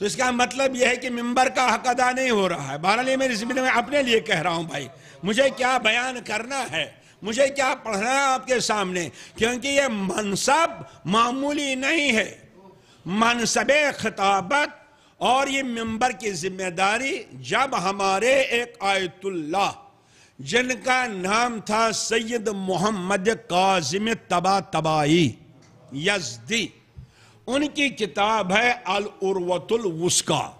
S8: तो इसका मतलब यह है कि मिंबर का हक अदा नहीं हो रहा है। बहरहाल मेरी जिम्मे मैं अपने लिए कह रहा हूँ भाई, मुझे क्या बयान करना है? मुझे क्या पढ़ना है आपके सामने? क्योंकि ये मनसब मामूली नहीं है। मनसब खिताबत और ये मिंबर की ज़िम्मेदारी जब हमारे एक आयतुल्ला जिनका नाम था सैयद मोहम्मद काजिम तबा तबाई यजदी। उनकी किताब है अल उर्वतुल वुस्का।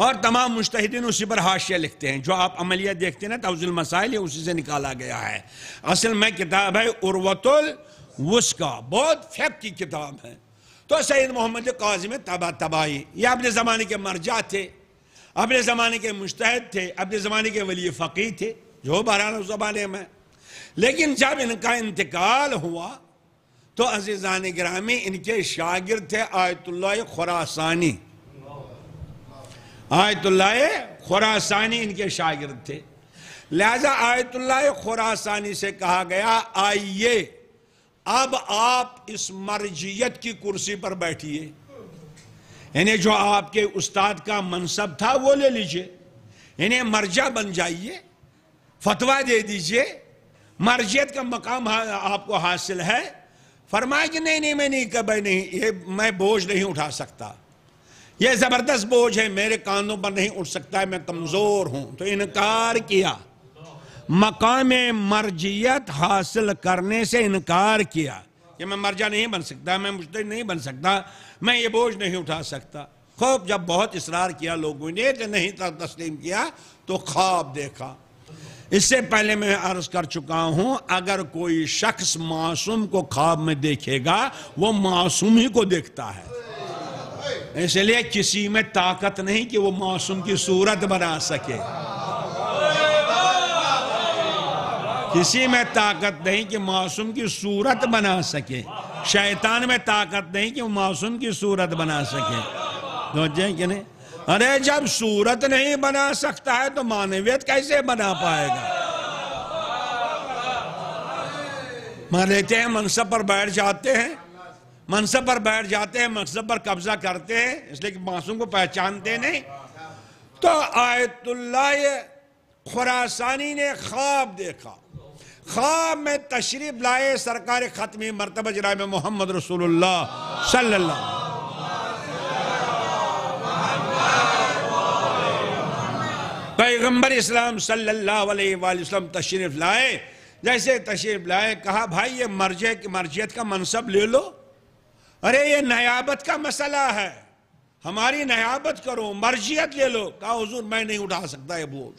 S8: और तमाम मुश्तहिदीन उसी पर हाशिया लिखते हैं। जो आप अमलिया देखते हैं ना तवजुल मसाइल उसी से निकाला गया है। असल में किताब है उर्वतुल वुस्का। बहुत फैक की किताब है। तो सैद मोहम्मद काजिम तबा तबाई ये अपने ज़माने के मरजा थे। अपने ज़माने के मुश्तहद थे। अपने ज़माने के वली फ़कीर थे। जो बहरहाल उस ज़माने में। लेकिन जब इनका इंतकाल हुआ तो अजीज़ान ग्रामी इनके शागिर थे आयतुल्ला खुरासानी। आयतुल्ला खुरासानी इनके शागिर थे। लिहाजा आयतुल्ला खुरासानी से कहा गया, आइए, अब आप इस मर्जियत की कुर्सी पर बैठिए। इन्हें जो आपके उस्ताद का मनसब था वो ले लीजिए। इन्हें मर्जा बन जाइए, फतवा दे दीजिए। मर्जियत का मकाम आपको हासिल है। फरमाया कि नहीं नहीं, मैं नहीं कभी नहीं, ये मैं बोझ नहीं उठा सकता। ये ज़बरदस्त बोझ है, मेरे कानों पर नहीं उठ सकता है, मैं कमज़ोर हूँ। तो इनकार किया। मकाम मर्जियत हासिल करने से इनकार किया। कि मैं मर्जा नहीं बन सकता, मैं मुश्तर नहीं बन सकता, मैं ये बोझ नहीं उठा सकता। खूब जब बहुत इसरार किया लोगों ने कि नहीं तस्लीम किया तो ख्वाब देखा। इससे पहले मैं अर्ज़ कर चुका हूँ, अगर कोई शख्स मासूम को ख्वाब में देखेगा, वो मासूम ही को देखता है। इसलिए किसी में ताकत नहीं कि वो मासूम की सूरत बना सके। किसी में ताकत नहीं कि मासूम की सूरत बना सके। शैतान में ताकत नहीं कि वो मासूम की सूरत बना सके। समझे कि नहीं? अरे जब सूरत नहीं बना सकता है तो मानवीयत कैसे बना पाएगा? मान लेते हैं, मनसब पर बैठ जाते हैं। मनसब पर बैठ जाते हैं, मनसब पर कब्जा करते हैं, इसलिए कि मासूम को पहचानते नहीं। तो आयतुल्ला खुरासानी ने ख्वाब देखा। ख्वाब में तशरीफ़ लाए सरकार ख़त्मी, मरतबा जनाब मोहम्मद रसूलुल्लाह सल्लल्लाहु पैगंबर इस्लाम वसल्लम तशरीफ़ लाए। जैसे तशरीफ़ लाए कहा भाई ये मर्जे की मर्जियत का मनसब ले लो। अरे ये नयाबत का मसला है। हमारी नयाबत करो मर्जियत ले लो। कहा हुजूर मैं नहीं उठा सकता ये बोझ।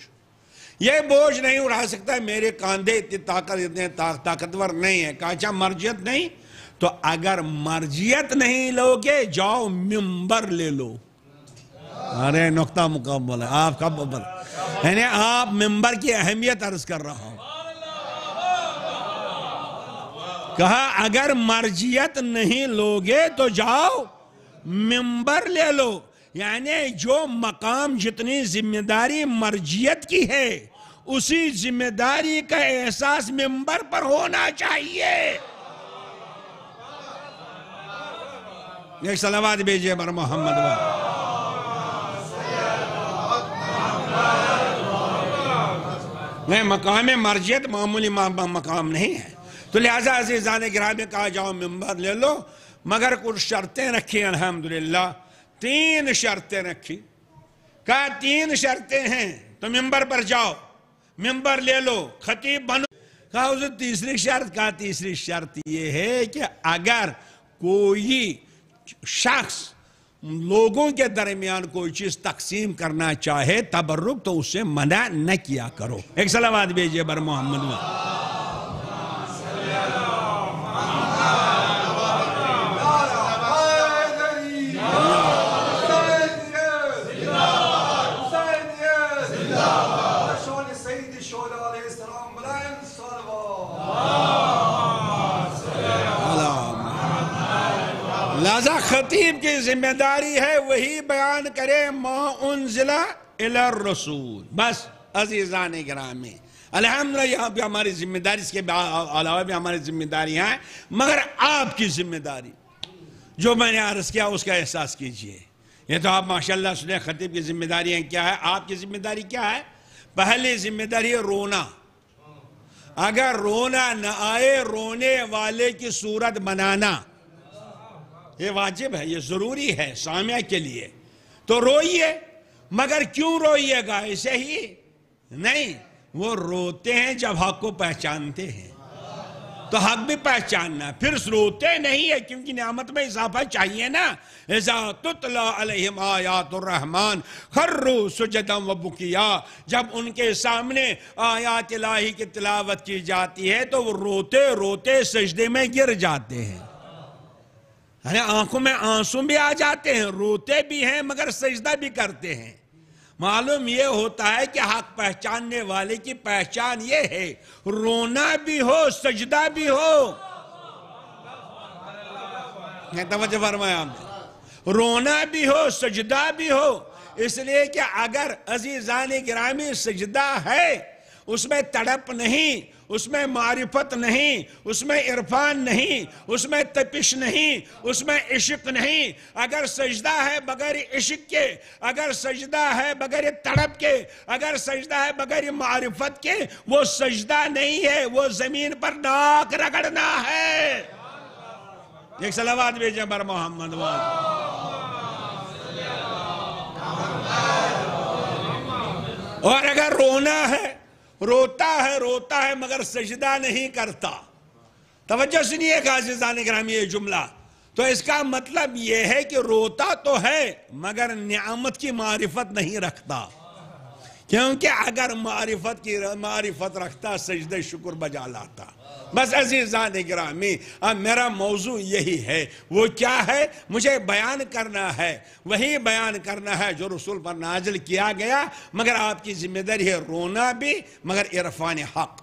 S8: ये बोझ नहीं उठा सकता मेरे कांधे इतनी ताकत इतने ता, ताकतवर नहीं है। कहा अच्छा मर्जियत नहीं? तो अगर मर्जियत नहीं लोगे जाओ मिंबर ले लो। अरे नुकता मुकम्मल है, आप कब यानी आप मिंबर की अहमियत अर्ज़ कर रहा हूँ। कहा, अगर मर्जियत नहीं लोगे तो जाओ, मिंबर ले लो। यानी जो मकाम जितनी ज़िम्मेदारी मर्जियत की है, उसी ज़िम्मेदारी का एहसास मेंबर पर होना चाहिए। एक सलावाद भेजिए बर मोहम्मद नहीं मकाम मर्जियत मामूली मकाम नहीं है। तो लिहाजा अजीज़ान गिरा में कहा, जाओ मेंबर ले लो। मगर कुछ शर्तें रखी, अल्हम्दुलिल्लाह। तीन शर्तें रखी। कहा, तीन शर्तें हैं तो मेंबर पर जाओ। मेंबर ले लो, खतीब बनो। कहा उसे तीसरी शर्त, कहा, तीसरी शर्त यह है कि अगर कोई शख्स लोगों के दरमियान कोई चीज़ तकसीम करना चाहे, तबर्रुक तो उससे मना न किया करो। एक सलावाद भेजिए बर मोहम्मद खतीब की ज़िम्मेदारी है, वही बयान करे उन जिला रसूल। बस, अजीज़ान ग्रामी। अलहमद यहाँ पे हमारी ज़िम्मेदारी, इसके अलावा भी हमारी जिम्मेदारियाँ हैं, मगर आपकी ज़िम्मेदारी, जो मैंने अर्ज़ किया, उसका एहसास कीजिए। ये तो आप, माशाल्लाह, सुने, खतीब की जिम्मेदारियाँ क्या है? आपकी ज़िम्मेदारी क्या है? पहली ज़िम्मेदारी है रोना। अगर रोना न आए, रोने वाले की सूरत बनाना। ये वाजिब है, ये ज़रूरी है सामिया के लिए। तो रोइए, मगर क्यों रोइएगा? ऐसे ही नहीं, वो रोते हैं जब हक को पहचानते हैं। तो हक भी पहचानना फिर रोते नहीं है, क्योंकि नियामत में इजाफा चाहिए ना। रहमान, खर्रू सुजदम व बुकिया। जब उनके सामने आयात इलाही की तिलावत की जाती है तो वो रोते रोते सजदे में गिर जाते हैं। अरे, आँखों में आँसू भी आ जाते हैं, रोते भी हैं, मगर सजदा भी करते हैं। मालूम ये होता है कि हक पहचानने वाले की पहचान ये है, रोना भी हो, सजदा भी हो। तवज्जो फरमाया रोना भी हो, सजदा भी हो। इसलिए कि अगर अजीजान गिरामी सजदा है, उसमें तड़प नहीं उसमें मारिफत नहीं, उसमें इरफान नहीं, उसमें तपिश नहीं, उसमें इश्क नहीं। अगर सजदा है बगैर इश्क के, अगर सजदा है बगैर तड़प के, अगर सजदा है बगैर मारिफत के, वो सजदा नहीं है, वो ज़मीन पर नाक रगड़ना है। एक सलावाद भेजे बर मोहम्मद और अगर रोना है रोता है रोता है, मगर सजदा नहीं करता। तवज्जो सुनिए काजिजान ग्राम ये जुमला। तो इसका मतलब यह है कि रोता तो है, मगर नियामत की मारिफत नहीं रखता। क्योंकि अगर मारिफत की, मारिफत रखता, सजद शुक्र बजा लाता। बस अजीज़ान ग्रामी। अब मेरा मौजू यही है। वो क्या है? मुझे बयान करना है। वही बयान करना है जो रसूल पर नाजिल किया गया। मगर आपकी ज़िम्मेदारी है रोना भी, मगर इरफान हक।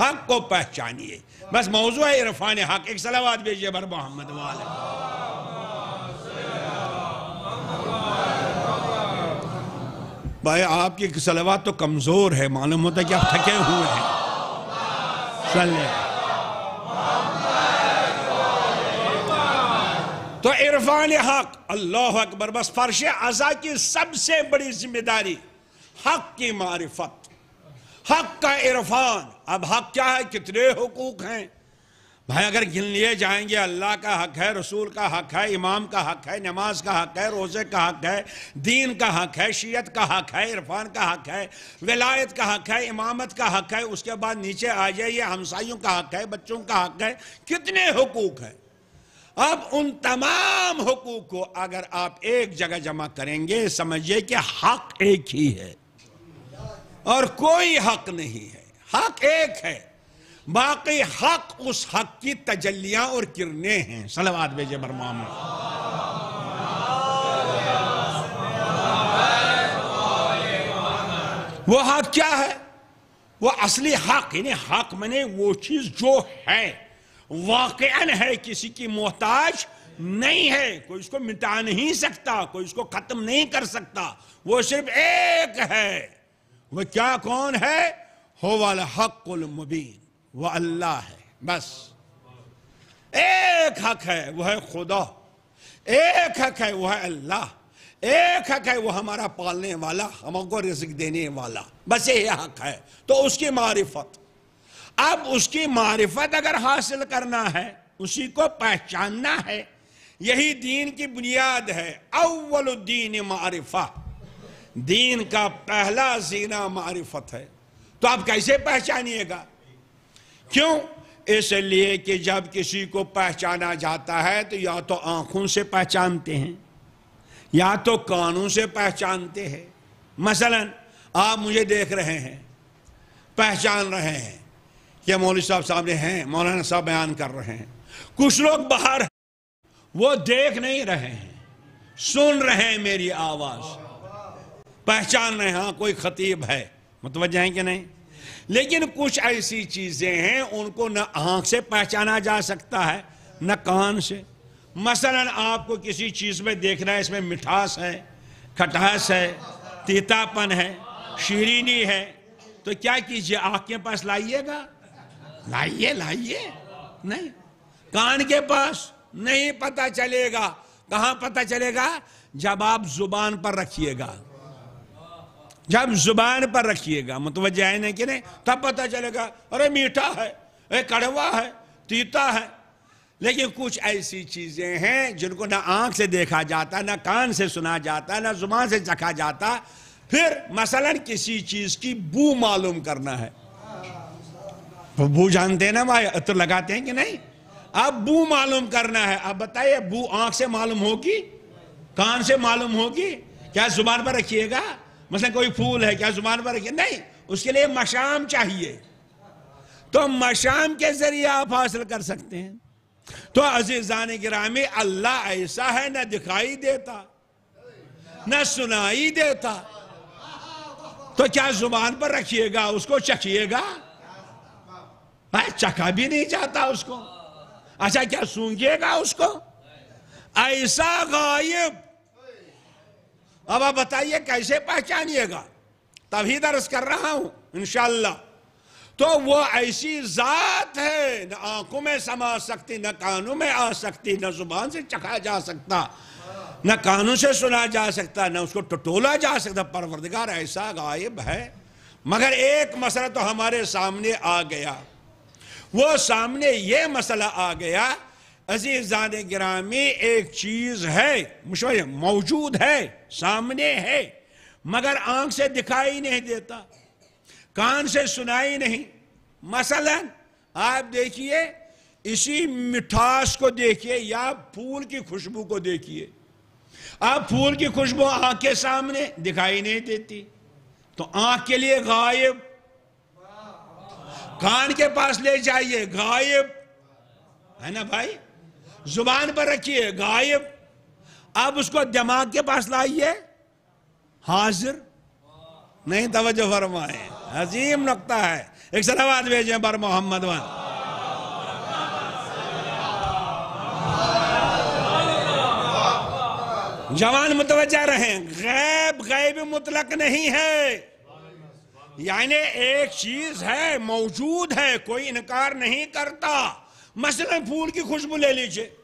S8: हक को पहचानिए। बस मौजू है इरफान हक। एक सलावाद भेजिए बर मोहम्मद वाले। भाई, आपकी सलावाद तो कमज़ोर है। मालूम होता है कि आप थके हुए हैं। चल तो इरफान हक अल्लाह अकबर बस फर्श अजा की सबसे बड़ी ज़िम्मेदारी हक की मारिफत हक का इरफान अब हक क्या है कितने हुकूक हैं भाई अगर गिन लिए जाएँगे अल्लाह का हक है रसूल का हक है इमाम का हक है नमाज़ का हक है रोज़े का हक है दीन का हक है शीयत का हक है इरफान का हक है विलायत का हक है इमामत का हक है उसके बाद नीचे आ जाइए हमसाइयों का हक है बच्चों का हक है कितने हुकूक हैं अब उन तमाम हुकूक को अगर आप एक जगह जमा करेंगे, समझिए कि हक एक ही है। और कोई हक नहीं है। हक एक है। बाकी हक उस हक की तजलियाँ और किरने हैं। सलवाद बेजे बरमाम वो हक क्या है? वो असली हक, यानी हक मने वो चीज़ जो है। वाकन है किसी की मोहताज नहीं है। कोई उसको मिटा नहीं सकता, कोई उसको खत्म नहीं कर सकता। वो सिर्फ़ एक है। वो क्या कौन है? हो वाला हकुल मुबीन। वो अल्लाह है। बस। एक हक है वह है खुदा। एक हक है वह है अल्लाह। एक हक है वह हमारा पालने वाला, हमको रिस्क देने वाला। बस ये हक है। तो उसकी मारिफत। अब उसकी मारिफत अगर हासिल करना है, उसी को पहचानना है। यही दीन की बुनियाद है, अव्वलुद्दीन मारिफा। दीन का पहला जीना मारिफत है। तो आप कैसे पहचानिएगा? क्यों? इसलिए कि जब किसी को पहचाना जाता है तो या तो आँखों से पहचानते हैं, या तो कानों से पहचानते हैं। मसलन, आप मुझे देख रहे हैं, पहचान रहे हैं। कि मौलवी साहब सामने हैं? मौलाना साहब बयान कर रहे हैं। कुछ लोग बाहर वो देख नहीं रहे हैं। सुन रहे हैं मेरी आवाज़। पहचान रहे हैं कोई खतीब है। मुतवजह है कि नहीं? लेकिन कुछ ऐसी चीज़ें हैं, उनको न आँख से पहचाना जा सकता है, न कान से। मसलन आपको किसी चीज़ में देखना है, इसमें मिठास है, खटास है, तीतापन है, शीरीनी है तो क्या कीजिए, आँख के पास लाइएगा? लाइए लाइए। नहीं। कान के पास नहीं पता चलेगा। कहाँ पता चलेगा? जब आप ज़ुबान पर रखिएगा। जब ज़ुबान पर रखिएगा। मुतवजह है नहीं कि नहीं? तब पता चलेगा, अरे मीठा है, अरे कड़वा है, तीता है। लेकिन कुछ ऐसी चीज़ें हैं जिनको ना आँख से देखा जाता, ना कान से सुना जाता, ना ज़ुबान से चखा जाता। फिर मसलन किसी चीज़ की बू मालूम करना है। बू जानते हैं ना भाई तो लगाते हैं कि नहीं? अब बू मालूम करना है। अब बताइए, बू आँख से मालूम होगी कान से मालूम होगी क्या ज़ुबान पर रखिएगा? मतलब कोई फूल है, क्या ज़ुबान पर रखिए? नहीं, उसके लिए मशाम चाहिए। तो मशाम के ज़रिए आप हासिल कर सकते हैं। तो अजीजान गिरामी अल्लाह ऐसा है, ना दिखाई देता, ना सुनाई देता। तो क्या ज़ुबान पर रखिएगा, उसको चखिएगा? चखा भी नहीं जाता उसको। अच्छा क्या सूंघिएगा उसको? ऐसा गायब। अब आप बताइए, कैसे पहचानिएगा? तभी दर्ज कर रहा हूँ इनशाला तो वो ऐसी जात है, न आँखों में समा सकती, न कानों में आ सकती, न ज़ुबान से चखा जा सकता, न कानों से सुना जा सकता, न उसको टटोला जा सकता। परवरदिगार, ऐसा गायब है। मगर एक मसला तो हमारे सामने आ गया। वो सामने ये मसला आ गया, अजीजान ग्रामी, एक चीज़ है मौजूद है, सामने है, मगर आँख से दिखाई नहीं देता, कान से सुनाई नहीं। मसलन, आप देखिए, इसी मिठास को देखिए या फूल की खुशबू को देखिए। आप फूल की खुशबू आँख के सामने दिखाई नहीं देती तो आँख के लिए गायब। कान के पास ले जाइए, गायब। है ना भाई? ज़ुबान पर रखिए, गायब। अब उसको दिमाग के पास लाइए। हाजिर। नहीं, तवज्जो फरमाए। अजीम नकता है। एक सलावाद भेजे बर मोहम्मद वन। जवान मुतवजा रहे। गैब गैब मुतलक नहीं है। यानी एक चीज़ है, मौजूद है, कोई इनकार नहीं करता। मसलन फूल की खुशबू ले लीजिए।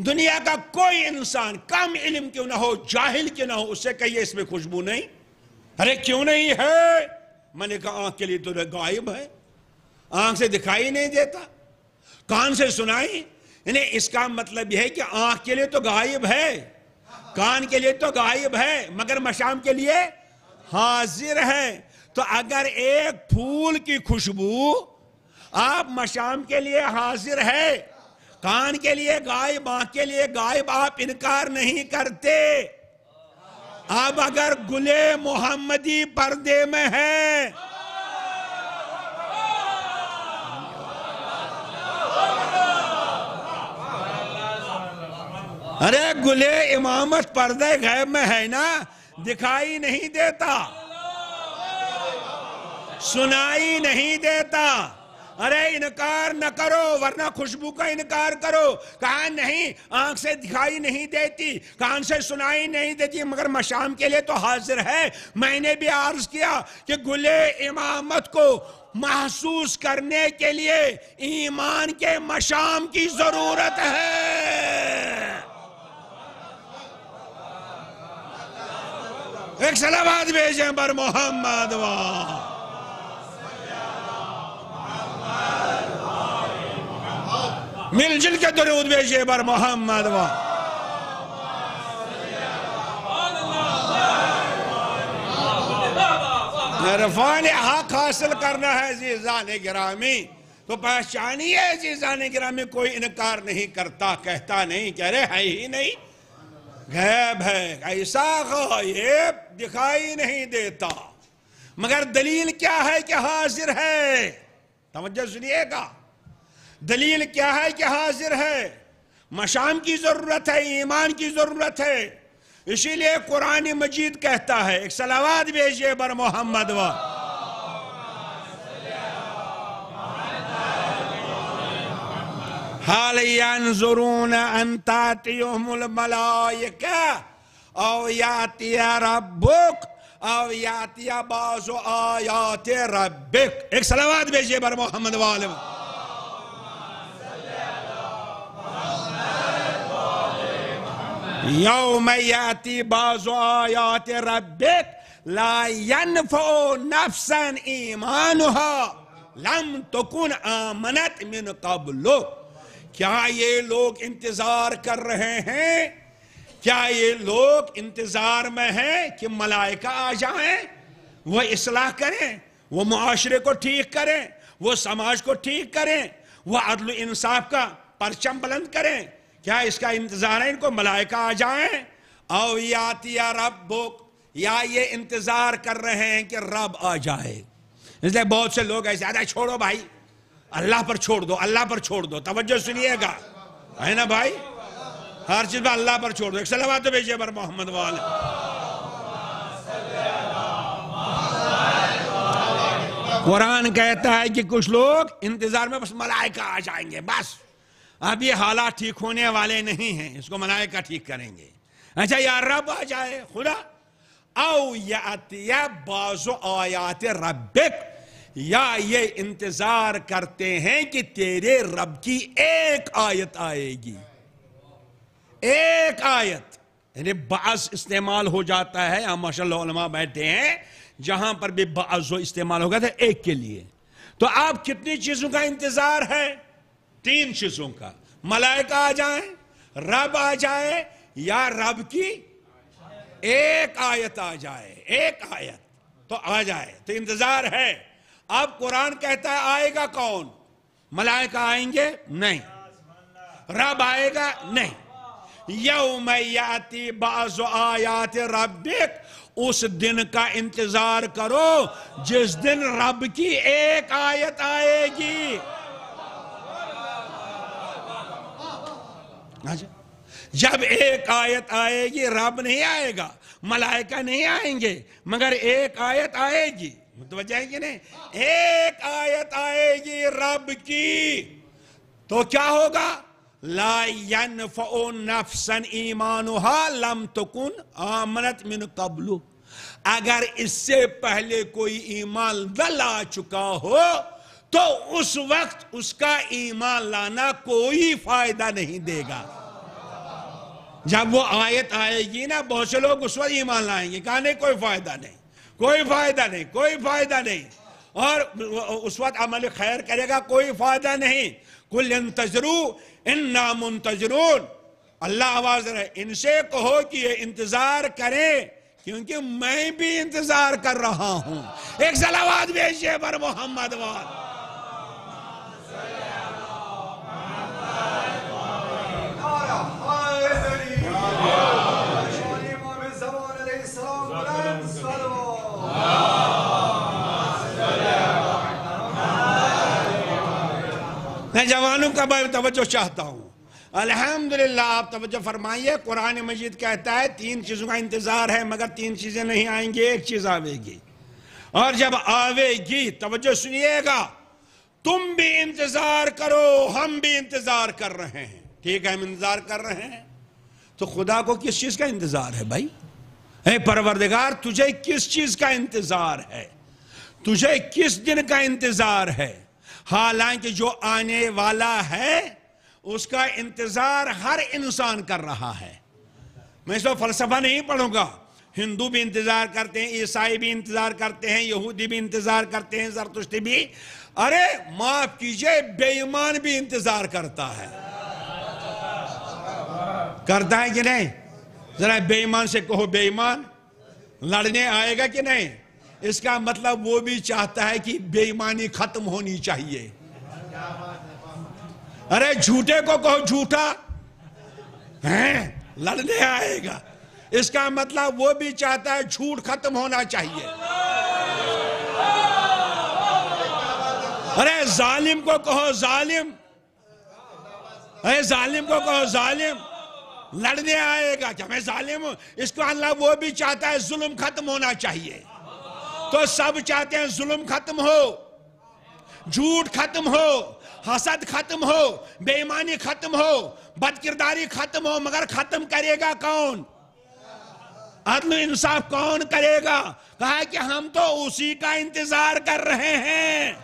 S8: दुनिया का कोई इंसान कम इल्म क्यों ना हो, जाहिल क्यों ना हो, उससे कहिए इसमें खुशबू नहीं। अरे क्यों नहीं है? मैंने कहा, आँख के लिए तो गायब है। आँख से दिखाई नहीं देता। कान से सुनाई। यानी इसका मतलब यह है कि आँख के लिए तो गायब है। कान के लिए तो गायब है, मगर मशाम के लिए हाजिर है। तो अगर एक फूल की खुशबू आप मशाम के लिए हाजिर है, कान के लिए गायब, आँख के लिए गायब, आप इनकार नहीं करते। अब अगर गुले मोहम्मदी पर्दे में है, अरे गुले इमामत पर्दे गैब में है ना, दिखाई नहीं देता। सुनाई नहीं देता। अरे इनकार न करो, वरना खुशबू का इनकार करो। कहा नहीं, आँख से दिखाई नहीं देती, कान से सुनाई नहीं देती। मगर मशाम के लिए तो हाजिर है। मैंने भी अर्ज़ किया कि गुले इमामत को महसूस करने के लिए ईमान के मशाम की ज़रूरत है। एक सलाबाद भेजे पर मोहम्मद वाह। मिलजुल के दरूद भेजे पर मोहम्मद वाह इरफान हक हासिल करना है जीजान गिरामी। तो पहचानिए जीजान गिरामी, कोई इनकार नहीं करता, कहता नहीं, कह रहे, है ही नहीं। गैब है, ऐसा गायब दिखाई नहीं देता। मगर दलील क्या है कि हाजिर है? तवज्जो सुनिएगा। दलील क्या है कि हाजिर है? मशाम की ज़रूरत है, ईमान की ज़रूरत है। इसीलिए कुरान मजीद कहता है, एक सलावाद भेजिए बर मोहम्मद व। हाल यंजुरून अन तातियुहुमुल मलाइका औ यातिया रब्बुक। औ यातिया बाज़ु आयाति रब्बिक एक सलावाद भेजिए बर मोहम्मद वाले यौम याति बाज़ु आयाति रब्बिक ला यनफउ नफ्सन ईमानुहा लम तकुन आमनत मिन कब्लु क्या ये लोग इंतज़ार कर रहे हैं? क्या ये लोग इंतज़ार में हैं कि मलाइका आ जाएँ? वो इसलाह करें, वो मुआशरे को ठीक करें, वो समाज को ठीक करें, वो अदल इंसाफ का परचम बुलंद करें। क्या इसका इंतज़ार है इनको मलाइका आ जाएँ? और यातिया रब बुक या ये इंतज़ार कर रहे हैं कि रब आ जाए। इसलिए बहुत से लोग ऐसे, अरे छोड़ो भाई, अल्लाह पर छोड़ दो, अल्लाह पर छोड़ दो। तवज्जो सुनिएगा। है ना भाई? हर चीज़ में अल्लाह पर छोड़ दो। एक सलावात भेजिए पर मोहम्मद वाले। कुरान कहता है कि कुछ लोग इंतज़ार में बस मलाइका आ जाएँगे, बस। अब ये हालात ठीक होने वाले नहीं हैं, इसको मलाइका ठीक करेंगे। अच्छा यार रब आ जाए, खुदा। औ या बाजो आयात रबिक या ये इंतज़ार करते हैं कि तेरे रब की एक आयत आएगी। एक आयत, यानी बाज इस्तेमाल हो जाता है हम माशा बैठे हैं, जहाँ पर भी बाजो इस्तेमाल होगा था एक के लिए। तो आप कितनी चीज़ों का इंतज़ार है? तीन चीज़ों का। मलाइका आ जाए, रब आ जाए, या रब की? एक आयत आ जाए, एक आयत तो आ जाए तो इंतज़ार है। अब कुरान कहता है, आएगा कौन? मलाइका आएँगे? नहीं। रब आएगा? नहीं। यौम याति बाजो आयात रबिक उस दिन का इंतज़ार करो जिस दिन रब की एक आयत आएगी। अच्छा जब एक आयत आएगी, रब नहीं आएगा, मलाइका नहीं आएँगे, मगर एक आयत आएगी। तो बचाएँगे नहीं? एक आयत आएगी रब की तो क्या होगा? लम तुकुन आमनत मिन कबलू अगर इससे पहले कोई ईमान न ला चुका हो तो उस वक्त उसका ईमान लाना कोई फ़ायदा नहीं देगा जब वो आयत आएगी ना बहुत से लोग उस वक्त ईमान लाएँगे कहा नहीं कोई फ़ायदा नहीं कोई फ़ायदा नहीं कोई फ़ायदा नहीं और उस वक्त अमल खैर करेगा कोई फ़ायदा नहीं कुल तजरू इन नामुन तजरून अल्लाह आवाज़ रहे इनसे कहो कि ये इंतज़ार करें, क्योंकि मैं भी इंतज़ार कर रहा हूँ। एक सलावाद भेजिए पर मोहम्मद वाद मैं जवानों का तवज्जो चाहता हूँ। अल्हम्दुलिल्लाह, आप तवज्जो फरमाइए, कुरान मजीद कहता है, तीन चीज़ों का इंतज़ार है, मगर तीन चीज़ें नहीं आएँगी, एक चीज़ आवेगी। और जब आवेगी, तवज्जो सुनिएगा, तुम भी इंतज़ार करो, हम भी इंतज़ार कर रहे हैं। ठीक है, हम इंतज़ार कर रहे हैं। तो खुदा को किस चीज़ का इंतज़ार है भाई? है परवरदिगार, तुझे किस चीज़ का इंतज़ार है? तुझे किस दिन का इंतज़ार है? हालाँकि जो आने वाला है, उसका इंतज़ार हर इंसान कर रहा है। मैं इसको फलसफा नहीं पढ़ूँगा। हिंदू भी इंतज़ार करते हैं, ईसाई भी इंतज़ार करते हैं, यहूदी भी इंतज़ार करते हैं जरतुश्ती भी। अरे, माफ़ कीजिए, बेईमान भी इंतज़ार करता है। करता है कि नहीं? जरा बेईमान से कहो बेईमान। लड़ने आएगा कि नहीं? इसका मतलब वो भी चाहता है कि बेईमानी खत्म होनी चाहिए। अरे झूठे को कहो, झूठा। है? लड़ने आएगा। इसका मतलब वो भी चाहता है झूठ खत्म होना चाहिए। अरे जालिम को कहो, जालिम। अरे जालिम को कहो, जालिम। लड़ने आएगा। क्या मैं जालिम हूँ, इसका अल्लाह वो भी चाहता है जुल्म खत्म होना चाहिए। तो सब चाहते हैं जुल्म खत्म हो, झूठ खत्म हो, हसद खत्म हो, बेईमानी खत्म हो, बदकिरदारी खत्म हो, मगर खत्म करेगा कौन? अदल इंसाफ कौन करेगा? कहा कि हम तो उसी का इंतज़ार कर रहे हैं।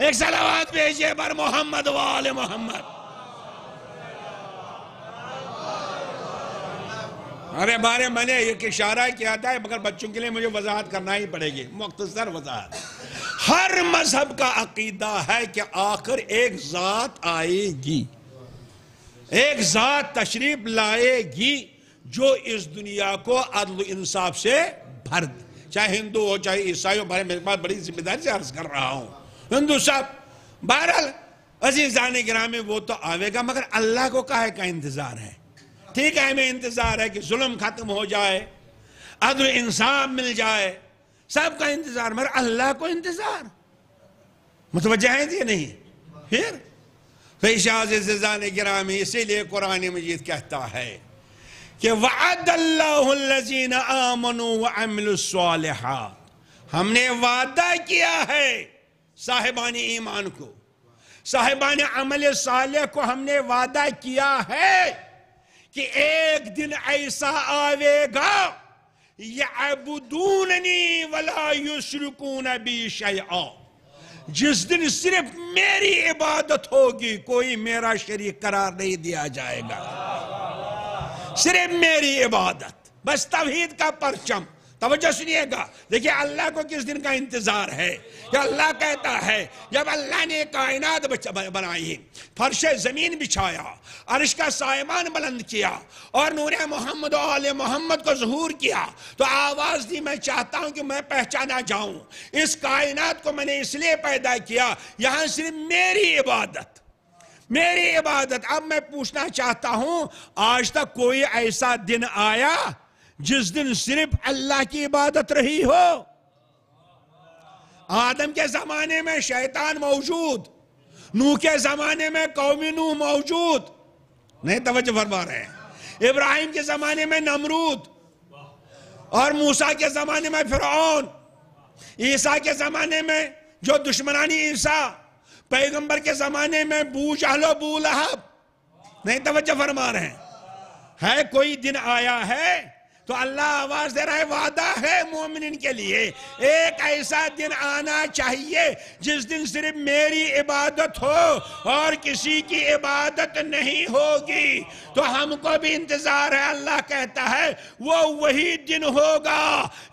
S8: एक सलावाद भेजिए पर मोहम्मद वाले मोहम्मद। अरे बारे, मैंने एक इशारा किया था, मगर बच्चों के लिए मुझे वजाहत करना ही पड़ेगी। मुख्तसर वजाहत। हर मज़हब का अकीदा है कि आखिर एक जात आएगी। एक जात तशरीफ़ लाएगी जो इस दुनिया को अदल इंसाफ से भर दे। चाहे हिंदू हो, चाहे ईसाई हो भाई मेरे पास बड़ी ज़िम्मेदारी से अर्ज़ कर रहा हूँ। हिंदू साहब, बहरहाल अज़ीज़ जाने गिराम में वो तो आवेगा, मगर अल्लाह को काहे का इंतज़ार है? ठीक है, हमें इंतज़ार है कि जुल्म खत्म हो जाए अदल इंसाफ मिल जाए, सबका इंतज़ार, मगर अल्लाह को इंतज़ार। मुतवजह है ये नहीं? फिर? फैशाजान गिरामी इसीलिए कुरान मजीद कहता है कि वादीन आमनु हमने वादा किया है साहिबान ईमान को, साहिबान अमल साल को हमने वादा किया है। कि एक दिन ऐसा आवेगा वाला वला युशरकून बी शयआ। जिस दिन सिर्फ़ मेरी इबादत होगी, कोई मेरा शरीक करार नहीं दिया जाएगा। सिर्फ़ मेरी इबादत, बस तवहीद का परचम। तवज्जो सुनिएगा। देखिए, अल्लाह को किस दिन का इंतज़ार है? कि अल्लाह कहता है, जब अल्लाह ने कायनात बनाई, फर्श ज़मीन बिछाया, अर्श का सायमान बुलंद किया और नूर मोहम्मद आल मोहम्मद को जहूर किया तो आवाज़ दी, मैं चाहता हूँ कि मैं पहचाना जाऊँ। इस कायनात को मैंने इसलिए पैदा किया, यहाँ सिर्फ़ मेरी इबादत मेरी इबादत। अब मैं पूछना चाहता हूँ, आज तक कोई ऐसा दिन आया जिस दिन सिर्फ़ अल्लाह की इबादत रही हो। आदम के जमाने में शैतान मौजूद, नूह के जमाने में कौमी नूह मौजूद। नहीं, तवज्जो फरमा रहे हैं। इब्राहिम के जमाने में नमरूद और मूसा के जमाने में फिरौन ईसा के जमाने में जो दुश्मनानी ईसा, पैगंबर के जमाने में बू चालो बू लहब नहीं, तवज्जो फरमा रहे हैं। है, कोई दिन आया है तो अल्लाह आवाज़ दे रहा है, वादा है मोमिन के लिए। एक ऐसा दिन आना चाहिए जिस दिन सिर्फ़ मेरी इबादत हो और किसी की इबादत नहीं होगी। तो हमको भी इंतज़ार है, अल्लाह कहता है, वो वही दिन होगा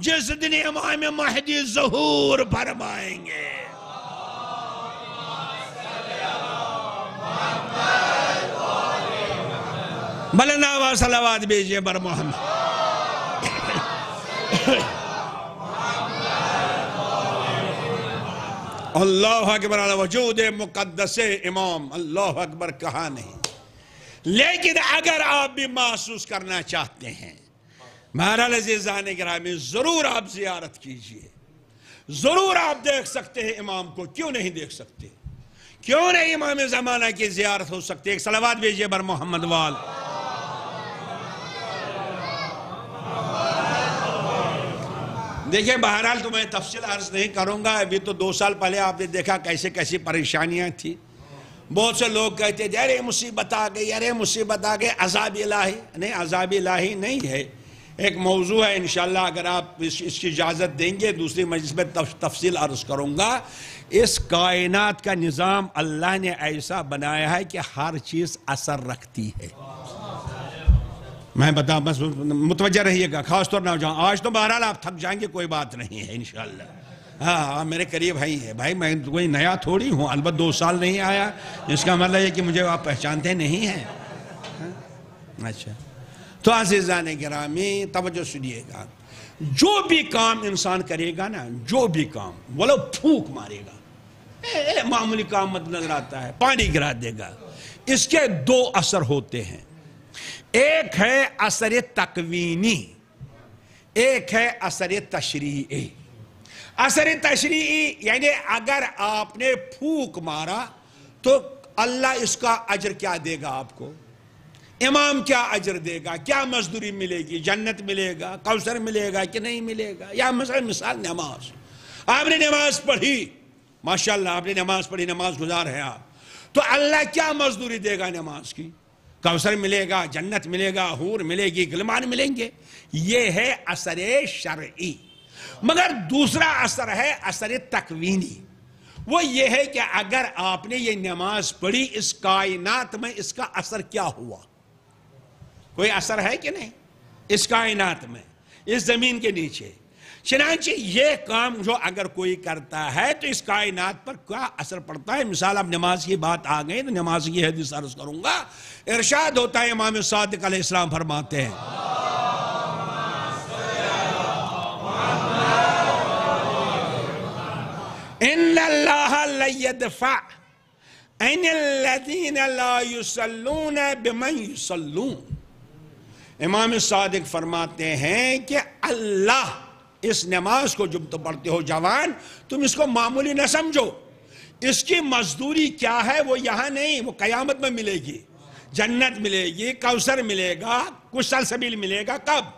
S8: जिस दिन इमाम महदी जहूर फरमाएँगे। मलना सलावाद भेजिए, बर मोहम्मद। अल्लाह अकबर वजूद मुकदस इमाम। अल्लाह अकबर कहा नहीं। लेकिन अगर आप भी महसूस करना चाहते हैं, महाराज अजीजान ग्रामी ज़रूर आप जियारत कीजिए। ज़रूर आप देख सकते हैं इमाम को, क्यों नहीं देख सकते? क्यों नहीं इमाम जमाना की जियारत हो सकती? है एक सलावाद भेजिए बर मोहम्मद वाल। देखिए बहरहाल तो मैं तफसील अर्ज़ नहीं करूँगा। अभी तो दो साल पहले आपने देखा कैसे कैसी परेशानियाँ थी। बहुत से लोग कहते थे अरे मुसीबत आ गई अरे मुसीबत आ गई अजाब लाही नहीं अजाब लाही नहीं है। एक मौजू है इनशाला अगर आप इस, इसकी इजाज़त देंगे दूसरी मजलिस में तफ, तफसील अर्ज़ करूँगा। इस कायनात का निज़ाम अल्लाह ने ऐसा बनाया है कि हर चीज़ असर रखती है। मैं बता बस मुतवजह रहिएगा खास तौर ना जाऊँ आज तो बहरहाल आप थक जाएँगे कोई बात नहीं है इनशाला हाँ हाँ मेरे करीब भाई है। भाई मैं कोई नया थोड़ी हूँ अलबत् दो साल नहीं आया इसका मतलब है कि मुझे आप पहचानते नहीं हैं। हाँ? अच्छा। तो आजीज़ान गिरामी तवज्जो सुनिएगा। जो भी काम इंसान करेगा ना जो भी काम बोलो फूक मारेगा। ए, ए, मामूली काम मत नज़र आता है पानी गिरा देगा। इसके दो असर होते हैं। एक है असर तकवीनी, एक है असर तशरी असर तशरी यानी अगर आपने फूक मारा तो अल्लाह इसका अजर क्या देगा आपको? इमाम क्या अजर देगा? क्या मजदूरी मिलेगी? जन्नत मिलेगा, कौसर मिलेगा कि नहीं मिलेगा? या मसल मिसाल नमाज़। आपने नमाज़ पढ़ी, माशाल्लाह, आपने नमाज़ पढ़ी, नमाज़ गुजार है आप। तो अल्लाह क्या मजदूरी देगा नमाज़ की? कौसर मिलेगा, जन्नत मिलेगा, हूर मिलेगी, गिलमान मिलेंगे। ये है असर शरई। मगर दूसरा असर है असर तकवीनी। वो ये है कि अगर आपने ये नमाज़ पढ़ी, इस कायनात में इसका असर क्या हुआ? कोई असर है कि नहीं? इस कायनात में, इस ज़मीन के नीचे। चनाचे, ये काम जो अगर कोई करता है तो इस कायनात पर क्या असर पड़ता है? मिसाल अब नमाज़ की बात आ गई तो नमाज़ की हदीस अर्ज़ करूँगा। इरशाद होता है, इमाम सादिक इस्लाम फरमाते हैं। इमाम सादिक फरमाते हैं कि अल्लाह इस नमाज़ को जब तो पढ़ते हो, जवान, तुम इसको मामूली न समझो। इसकी मजदूरी क्या है, वो यहाँ नहीं, वो कयामत में मिलेगी। जन्नत मिलेगी, कौसर मिलेगा, कुशल सबील मिलेगा, कब?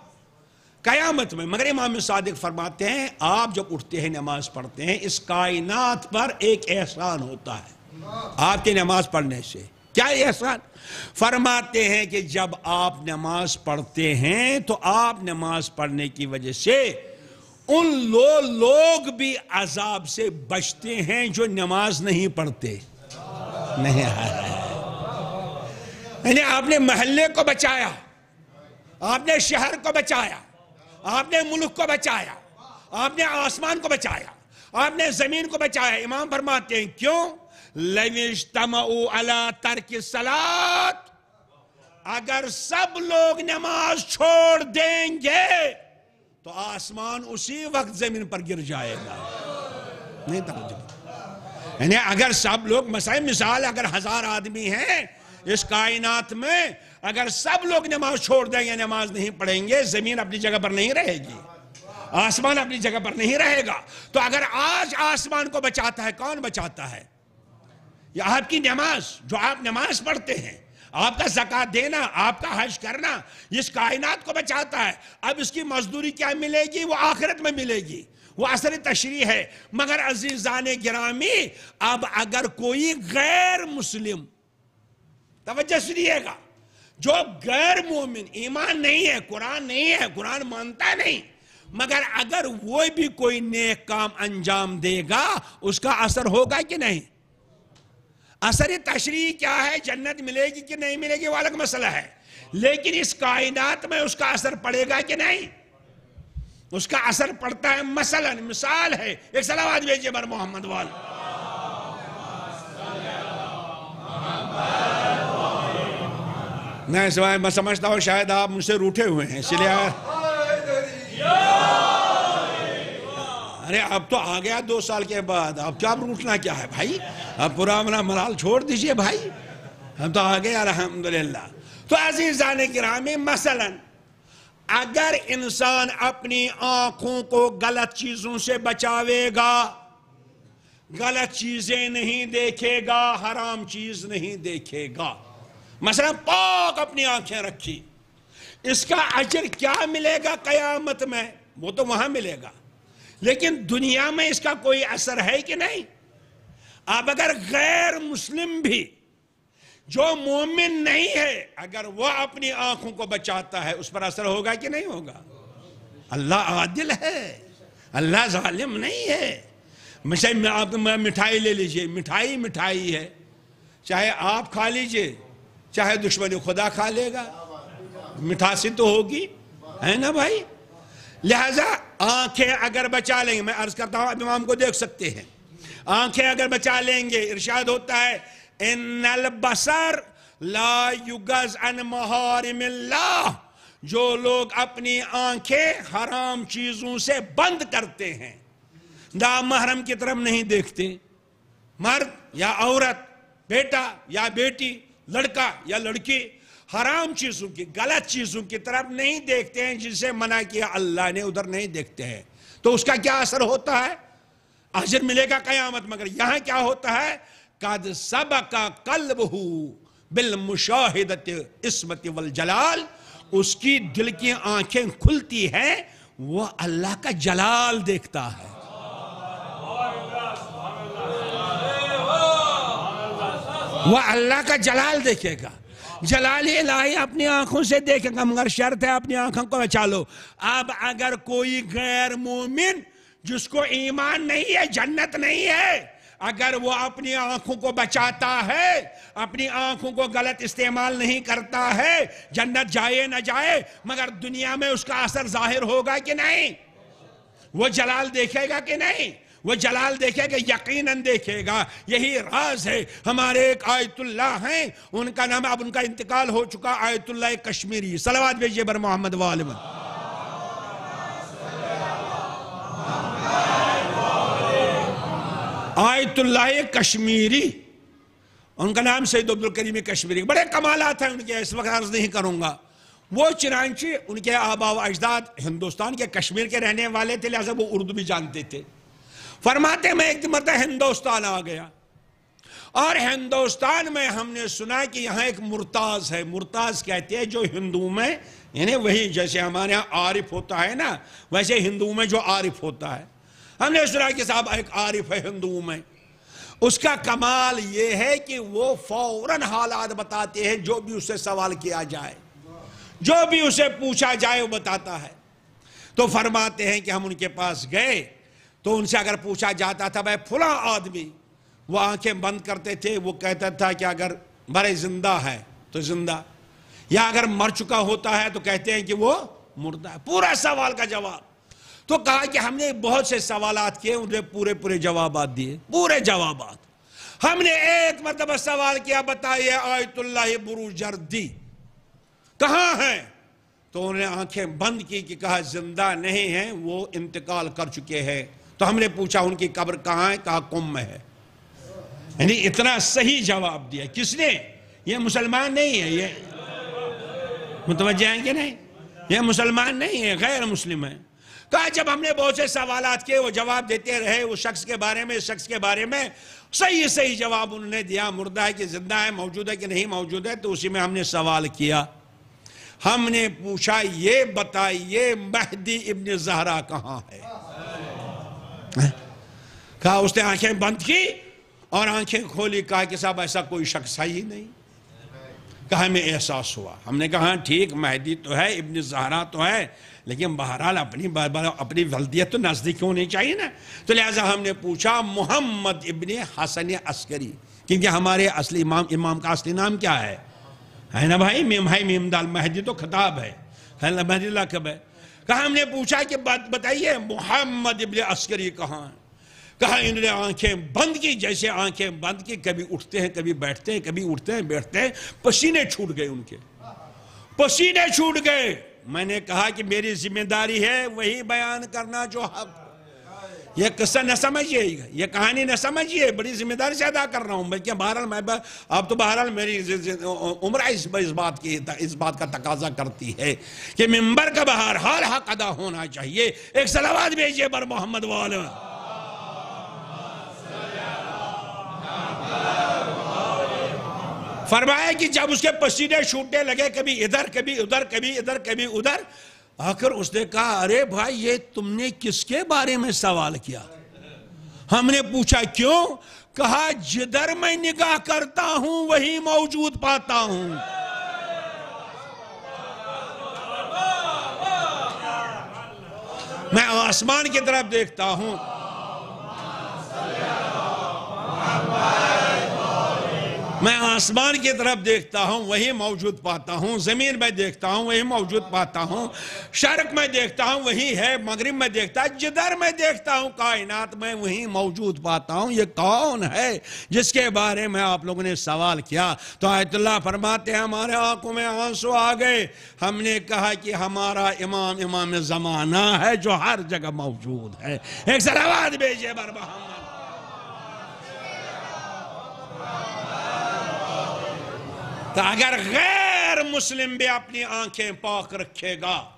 S8: कयामत में। मगर इमाम सादिक फरमाते हैं, आप जब उठते हैं, नमाज़ पढ़ते हैं, इस कायनात पर एक एहसान होता है, आपकी नमाज़ पढ़ने से। क्या एहसान? फरमाते हैं कि जब आप नमाज़ पढ़ते हैं तो आप नमाज़ पढ़ने की वजह से उन लो, लोग भी अजाब से बचते हैं जो नमाज़ नहीं पढ़ते। नहीं यानी आपने महल्ले को बचाया, आपने शहर को बचाया, आपने मुल्क को बचाया, आपने आसमान को बचाया, आपने ज़मीन को बचाया। इमाम फरमाते हैं, क्यों? लविश अला तर्क सलात। अगर सब लोग नमाज़ छोड़ देंगे तो आसमान उसी वक्त ज़मीन पर गिर जाएगा। नहीं तो यानी अगर सब लोग मसाई मिसाल अगर हज़ार आदमी हैं, इस कायनात में अगर सब लोग नमाज़ छोड़ देंगे नमाज़ नहीं पढ़ेंगे, ज़मीन अपनी जगह पर नहीं रहेगी। आसमान अपनी जगह पर नहीं रहेगा। तो अगर आज आसमान को बचाता है, कौन बचाता है? या आपकी नमाज़, जो आप नमाज़ पढ़ते हैं आपका जक़ात देना, आपका हज करना, इस कायनात को बचाता है। अब इसकी मजदूरी क्या मिलेगी? वो आखिरत में मिलेगी। वो असर तशरी है। मगर अजीजान गिरामी, अब अगर कोई गैर मुस्लिम, तवज्जो सुनिएगा, जो गैर मोमिन, ईमान नहीं है, कुरान नहीं है, कुरान मानता नहीं, मगर अगर वो भी कोई नेक काम अंजाम देगा, उसका असर होगा कि नहीं? असर तशरी क्या है? जन्नत मिलेगी कि नहीं मिलेगी वो अलग मसला है। लेकिन इस कायनात में उसका असर पड़ेगा कि नहीं? उसका असर पड़ता है मसलन, मिसाल है। एक सलावाद भेजिए बर मोहम्मद वाल। मैं सिवाय मैं समझता हूँ, शायद आप मुझसे रूठे हुए हैं, इसलिए अरे अब तो आ गया दो साल के बाद। अब क्या रूठना क्या है भाई? अब पूरा अपना मलाल छोड़ दीजिए भाई। हम तो आ गए अल्हम्दुलिल्लाह। तो अजीजान गिरामी मसलन, अगर इंसान अपनी आँखों को गलत चीज़ों से बचावेगा, गलत चीज़ें नहीं देखेगा, हराम चीज़ नहीं देखेगा, मसलन पाक अपनी आँखें रखी, इसका अजर क्या मिलेगा कयामत में? वो तो वहाँ मिलेगा। लेकिन दुनिया में इसका कोई असर है कि नहीं? अब अगर गैर मुस्लिम भी, जो मोमिन नहीं है, अगर वह अपनी आँखों को बचाता है, उस पर असर होगा कि नहीं होगा? अल्लाह आदिल है। अल्लाह जालिम नहीं है। मिसे आप मिठाई ले लीजिए। मिठाई मिठाई है। चाहे आप खा लीजिए, चाहे दुश्मन खुदा खा लेगा। मिठासी तो होगी। है ना भाई? लिहाजा आँखें अगर बचा लेंगे, मैं अर्ज़ करता हूँ इमाम को देख सकते हैं। आँखें अगर बचा लेंगे, इरशाद होता है इन बसर ला युगज अन महारिमिल्लाह, जो लोग अपनी आँखें हराम चीज़ों से बंद करते हैं। ना महरम की तरफ़ नहीं देखते। मर्द या औरत, बेटा या बेटी, लड़का या लड़की हराम चीज़ों की, गलत चीज़ों की तरफ़ नहीं देखते हैं जिसे मना किया अल्लाह ने, उधर नहीं देखते हैं। तो उसका क्या असर होता है? अजर मिलेगा कयामत, मगर यहाँ क्या होता है? कद सब का कल्ब बिल मुशाहिदत इसमत वल जलाल। उसकी दिल की आँखें खुलती हैं, वो अल्लाह का जलाल देखता है। वह अल्लाह का जलाल देखेगा। जलाल इलाही अपनी आँखों से देखेगा मगर शर्त है अपनी आँखों को बचा लो। अब अगर कोई गैर मोमिन, जिसको ईमान नहीं है, जन्नत नहीं है, अगर वो अपनी आँखों को बचाता है, अपनी आँखों को गलत इस्तेमाल नहीं करता है, जन्नत जाए ना जाए, मगर दुनिया में उसका असर ज़ाहिर होगा कि नहीं? वो जलाल देखेगा कि नहीं? वो जलाल देखेगा, यकीनन देखेगा, यही राज है। हमारे एक आयतुल्ला हैं, उनका नाम अब उनका इंतकाल हो चुका आयतुल्ला कश्मीरी। सलवाद भेजिए बर मोहम्मद वालम आयतुल्ला कश्मीरी। उनका नाम सईद अब्दुल करीम कश्मीरी। बड़े कमालात हैं उनके, इस वक्त अर्ज़ नहीं करूँगा। वो चिरांची उनके आबा अजदाद हिंदुस्तान के कश्मीर के रहने वाले थे, लिहाजा वो उर्दू भी जानते थे। फरमाते, मैं एक मतलब हिंदुस्तान आ गया। और हिंदुस्तान में हमने सुना कि यहाँ एक मुर्ताज है। मुर्ताज कहते हैं, जो हिंदू में, यानी वही जैसे हमारे यहाँ आरिफ होता है ना, वैसे हिंदू में जो आरिफ होता है। हमने सुना कि साहब, एक आरिफ है हिंदू में। उसका कमाल ये है कि वो फ़ौरन हालात बताते हैं, जो भी उससे सवाल किया जाए। जो भी उसे पूछा जाए, वो बताता है। तो फरमाते हैं कि हम उनके पास गए तो उनसे अगर पूछा जाता था भाई फुला आदमी? वो आँखें बंद करते थे, वो कहता था कि अगर मरे ज़िंदा है तो ज़िंदा। या अगर मर चुका होता है तो कहते हैं कि वो मुर्दा है। पूरा सवाल का जवाब। तो कहा कि हमने बहुत से सवाल किए, उन्हें पूरे पूरे जवाब दिए। पूरे जवाब हमने एक मतलब सवाल किया, बताइए आयतुल्ला बुरू जर्दी कहाँ है? तो उन्हें आँखें बंद की कि कहा, ज़िंदा नहीं है, वो इंतकाल कर चुके हैं। तो हमने पूछा, उनकी कब्र कहाँ है? कहा कुंभ में है? यानी इतना सही जवाब दिया। किसने? ये मुसलमान नहीं है, ये मुतवजह हैं कि नहीं? ये मुसलमान नहीं है, गैर मुस्लिम है। कहा, जब हमने बहुत से सवाल किए, वो जवाब देते रहे उस शख्स के बारे में शख्स के बारे में। सही सही जवाब उन्होंने दिया, मुर्दा है कि ज़िंदा है, मौजूद है कि नहीं मौजूद है तो उसी में हमने सवाल किया। हमने पूछा, ये बताइए, महदी इब्न जहरा कहाँ है? कहा उसने आँखें बंद की और आँखें खोली, कहा कि साहब, ऐसा कोई शख्स है ही नहीं। कहा, हमें एहसास हुआ। हमने कहा, ठीक, महदी तो है, इब्न जहरा तो है, लेकिन बहरहाल अपनी अपनी गलतियत तो नज़दीक होनी चाहिए ना? तो लिहाजा हमने पूछा, मोहम्मद इब्न हसन अस्करी, क्योंकि हमारे असली इमाम इमाम का असली नाम क्या है? है ना भाई, मेम भाई मीम दाल, महदी तो खताब है। महदी लकब है। कहा हमने पूछा कि बात बताइए, मोहम्मद इबले अस्करी कहाँ है? कहा, इन्होंने आँखें बंद की, जैसे आँखें बंद की, कभी उठते हैं, कभी बैठते हैं, कभी उठते हैं, बैठते हैं, पसीने छूट गए उनके। पसीने छूट गए। मैंने कहा कि मेरी ज़िम्मेदारी है वही बयान करना जो हक ये किस्सा न समझिए। ये कहानी न समझिए। बड़ी ज़िम्मेदारी से अदा कर रहा हूँ। बल्कि बहरहाल मैं अब तो बहरहाल मेरी उम्र इस, इस बात की इस बात का तकाजा करती है कि मिंबर का बहरहाल हक अदा होना चाहिए। एक सलावाद भेजिए बर मोहम्मद वाल। फरमाया कि जब उसके पसीने छूटने लगे कभी इधर कभी उधर कभी इधर कभी उधर आखिर उसने कहा, अरे भाई, ये तुमने किसके बारे में सवाल किया? हमने पूछा, क्यों? कहा, जिधर मैं निगाह करता हूँ, वही मौजूद पाता हूँ। मैं आसमान की तरफ़ देखता हूँ। मैं आसमान की तरफ़ देखता हूँ, वही मौजूद पाता हूँ, ज़मीन में देखता हूँ, वही मौजूद पाता हूँ, शर्क में देखता हूँ, वही है, मगरब में देखता है जिधर मैं देखता हूँ, कायनात में वही मौजूद पाता हूँ। ये कौन है जिसके बारे में आप लोगों ने सवाल किया? तो आयतुल्ला फरमाते हैं, हमारे आँखों में आँसू आ गए। हमने कहा कि हमारा इमाम इमाम जमाना है जो हर जगह मौजूद है। एक सलावाद भेजिए बर मोहम्मद तो अगर गैर मुस्लिम भी अपनी आँखें पाक रखेगा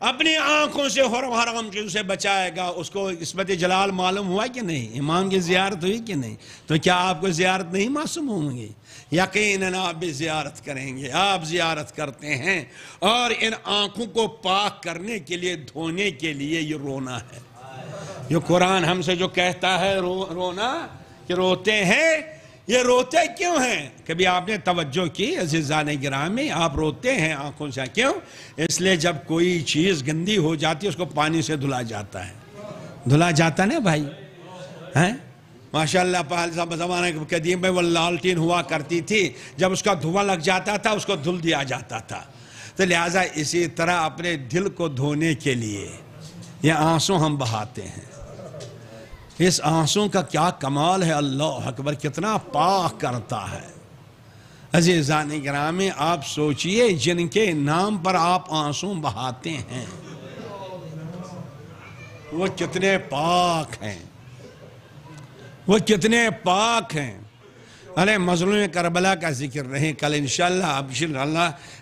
S8: अपनी आँखों से हरम हराम चीज़ से बचाएगा उसको इसमत जलाल मालूम हुआ कि नहीं? इमाम की जियारत हुई कि नहीं? तो क्या आपको जियारत नहीं मासूम होंगी? यकीन आप भी जियारत करेंगे आप जियारत करते हैं और इन आँखों को पाक करने के लिए धोने के लिए ये रोना है। जो कुरान हमसे जो कहता है रो, रोना कि रोते हैं ये रोते क्यों हैं? कभी आपने तवज्जो की अजीज़ान गिराम में? आप रोते हैं आँखों से, क्यों? इसलिए जब कोई चीज़ गंदी हो जाती है, उसको पानी से धुला जाता है। धुला जाता ना भाई? हैं? माशाल्लाह, पहले ज़माने कदीम में वो लालटीन हुआ करती थी। जब उसका धुआँ लग जाता था, उसको धुल दिया जाता था। तो लिहाजा इसी तरह अपने दिल को धोने के लिए ये आँसू हम बहाते हैं। इस आँसू का क्या कमाल है, अल्लाह अकबर कितना पाक करता है। अजीज़ान ग्रामी आप सोचिए जिनके नाम पर आप आँसू बहाते हैं, वो कितने पाक हैं, वो कितने पाक हैं। अरे मजलूम करबला का ज़िक्र नहीं, कल इंशाल्लाह, अब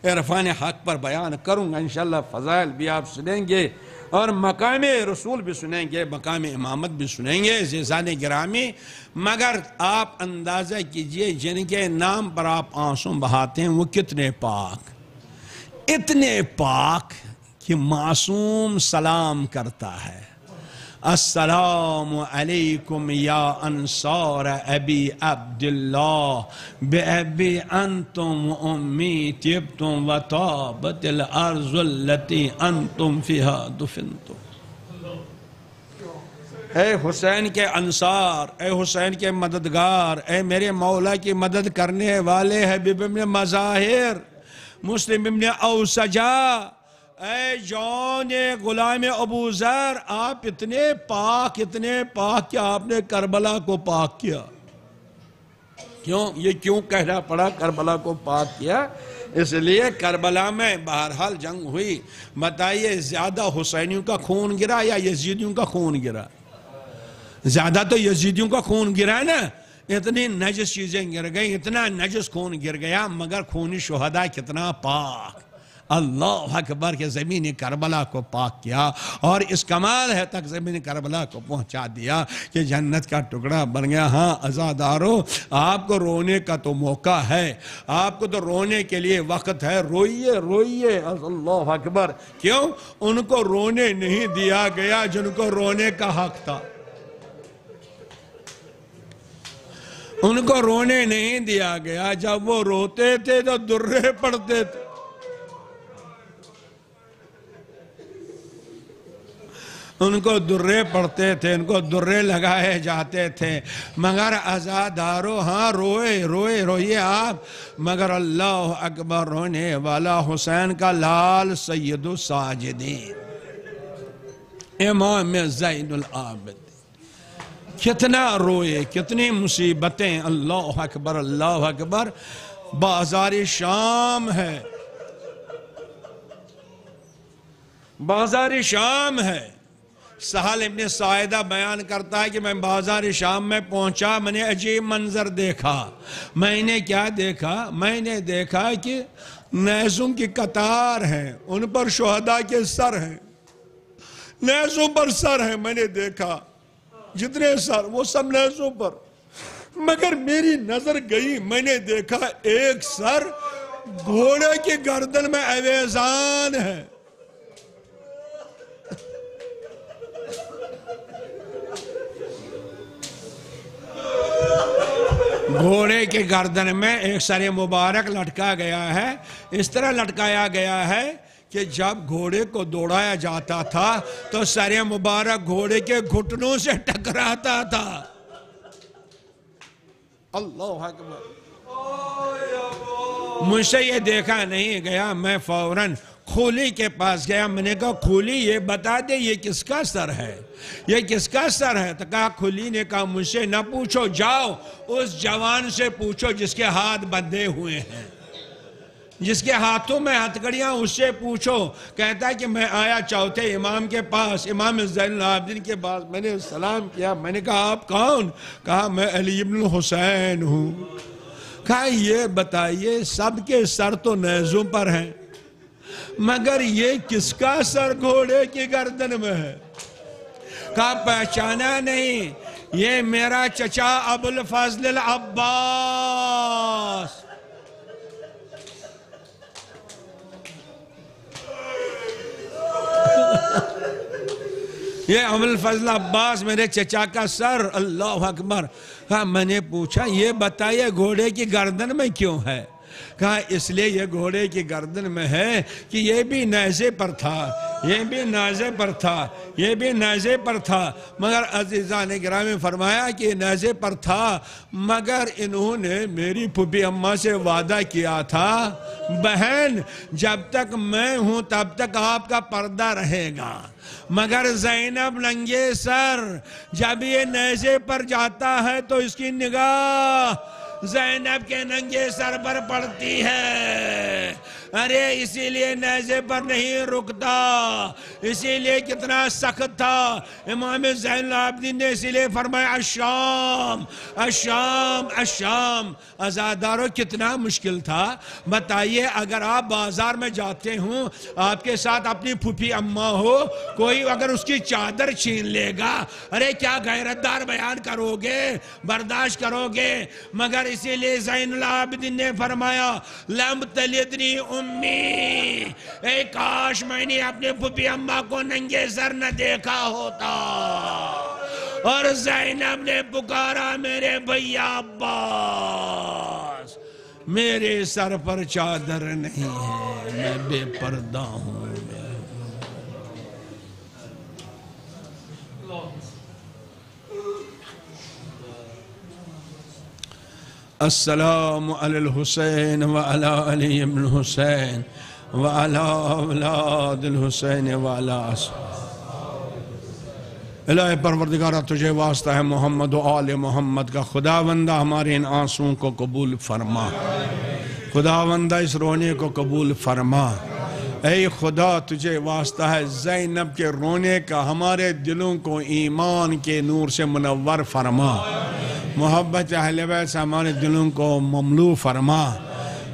S8: इरफान हक पर बयान करूँगा, इंशाल्लाह, फ़जाइल भी आप सुनेंगे। और मकाम रसूल भी सुनेंगे, मकाम इमामत भी सुनेंगे जैसा ग्रामी। मगर आप अंदाज़ा कीजिए, जिनके नाम पर आप आँसू बहाते हैं, वो कितने पाक? इतने पाक कि मासूम सलाम करता है। अस्सलामुअलैकुम या अंसार अबी अब्दुल्ला बेअबी अंतुम उम्मी तिब्तुम व ताबतिल अर्जुल्लती अंतुम फिहा दुफिनतुम ए हुसैन के अंसार ए हुसैन के मददगार ए मेरे मौला की मदद करने वाले हबीब मज़ाहिर मुस्लिम इब्न औसजा जौन गुलाम अबू जर, आप इतने पाक इतने पाक क्या आपने करबला को पाक किया। क्यों? ये क्यों कहना पड़ा करबला को पाक किया? इसलिए करबला में बहरहाल जंग हुई। बताइए, ज़्यादा हुसैनियों का खून गिरा या यजीदियों का खून गिरा? ज़्यादा तो यजीदियों का खून गिरा है ना। इतनी नजस चीज़ें गिर गई, इतना नजस खून गिर गया, मगर खूनी शहदा कितना पाक। अल्लाह अकबर के ज़मीन करबला को पाक किया और इस कमाल है तक ज़मीन करबला को पहुँचा दिया कि जन्नत का टुकड़ा बन गया। हाँ अजादारो आपको रोने का तो मौका है। आपको तो रोने के लिए वक्त है। रोइए रोइए, अल्लाह अकबर। क्यों? उनको रोने नहीं दिया गया जिनको रोने का हक था। उनको रोने नहीं दिया गया। जब वो रोते थे तो दुर्रे पड़ते थे। उनको दुर्रे पड़ते थे, उनको दुर्रे लगाए जाते थे। मगर आज़ादारो हाँ रोए रोए, रोइए आप। मगर अल्लाह अकबर रोने वाला हुसैन का लाल सैयद साजिदीन। इमाम जैनुल आबिद कितना रोए, कितनी मुसीबतें। अल्लाह अकबर अल्लाह अकबर। बाज़ार शाम है। बाज़ार शाम है। सहल इबन सायदा बयान करता है कि मैं बाज़ार शाम में पहुँचा, मैंने अजीब मंजर देखा। मैंने क्या देखा? मैंने देखा कि नैजों की कतार है, उन पर शहदा के सर हैं। नैजों पर सर है, मैंने देखा। जितने सर, वो सब नैजों पर। मगर मेरी नज़र गई, मैंने देखा एक सर घोड़े की गर्दन में अवेजान है। घोड़े के गर्दन में एक सर मुबारक लटका गया है। इस तरह लटकाया गया है कि जब घोड़े को दौड़ाया जाता था तो सर मुबारक घोड़े के घुटनों से टकराता था। अल्लाह मुझसे ये देखा नहीं गया, मैं फ़ौरन खोली के पास गया, मैंने कहा, खोली, ये बता दे, ये किसका सर है? ये किसका सर है? तो कहा, खुली ने कहा, मुझसे न पूछो, जाओ, उस जवान से पूछो जिसके हाथ बंधे हुए हैं। जिसके हाथों में हथकड़ियाँ, उससे पूछो। कहता है कि मैं आया चौथे इमाम के पास, इमाम जैनलाब्दीन के पास। मैंने सलाम किया, मैंने कहा, आप कौन? कहा, मैं अली इब्न हुसैन हूँ। कहा, ये बताइए, सबके सर तो नैजों पर हैं। मगर ये किसका सर घोड़े की गर्दन में है? का पहचाना नहीं? ये मेरा चचा अबुल फजल अब्बास। ये अबुल फजल अब्बास मेरे चचा का सर। अल्लाह अकबर। हाँ मैंने पूछा, ये बताइए, घोड़े की गर्दन में क्यों है? कहा, इसलिए ये घोड़े की गर्दन में है कि ये भी नैजे पर था, ये भी नाजे पर था, ये भी नाजे पर था। मगर अजीज़ा ने गिरा में फरमाया कि नाजे पर था, मगर इन्होंने मेरी फूफी अम्मा से वादा किया था, बहन, जब तक मैं हूँ तब तक आपका पर्दा रहेगा। मगर जैनब नंगे सर, जब ये नैजे पर जाता है तो इसकी निगाह जैनब के नंगे सर पर पड़ती है। अरे इसीलिए नैजे पर नहीं रुकता। इसीलिए कितना सख्त था। इमाम जैन ने इसीलिए फरमाया अशाम अशाम अशाम आज़ादारों कितना मुश्किल था। बताइए, अगर आप बाज़ार में जाते हो, आपके साथ अपनी फूफी अम्मा हो, कोई अगर उसकी चादर छीन लेगा, अरे क्या गैरतदार बयान करोगे, बर्दाश्त करोगे? मगर इसीलिए जैन ने फरमाया, लम तलिदनी उम्मी ए काश मैंने अपने फूफी अम्मा को नंगे सर न देखा होता। और जैनब ने पुकारा मेरे भैया अब्बास, मेरे सर पर चादर नहीं है, मैं बेपर्दा हूँ। अस्सलाम अल हुसैन व अला अली इब्न हुसैन व अला औलाद हुसैन व अला इलाह परवरदिगारा तुझे वास्ता है मोहम्मद आल मोहम्मद का खुदा बंदा हमारे इन आंसुओं को कबूल फरमा खुदा बंदा इस रोने को कबूल फरमा ऐ खुदा तुझे वास्ता है जैनब के रोने का हमारे दिलों को ईमान के नूर से मुनवर फरमा मोहब्बत अहल से हमारे दिलों को ममलू फरमा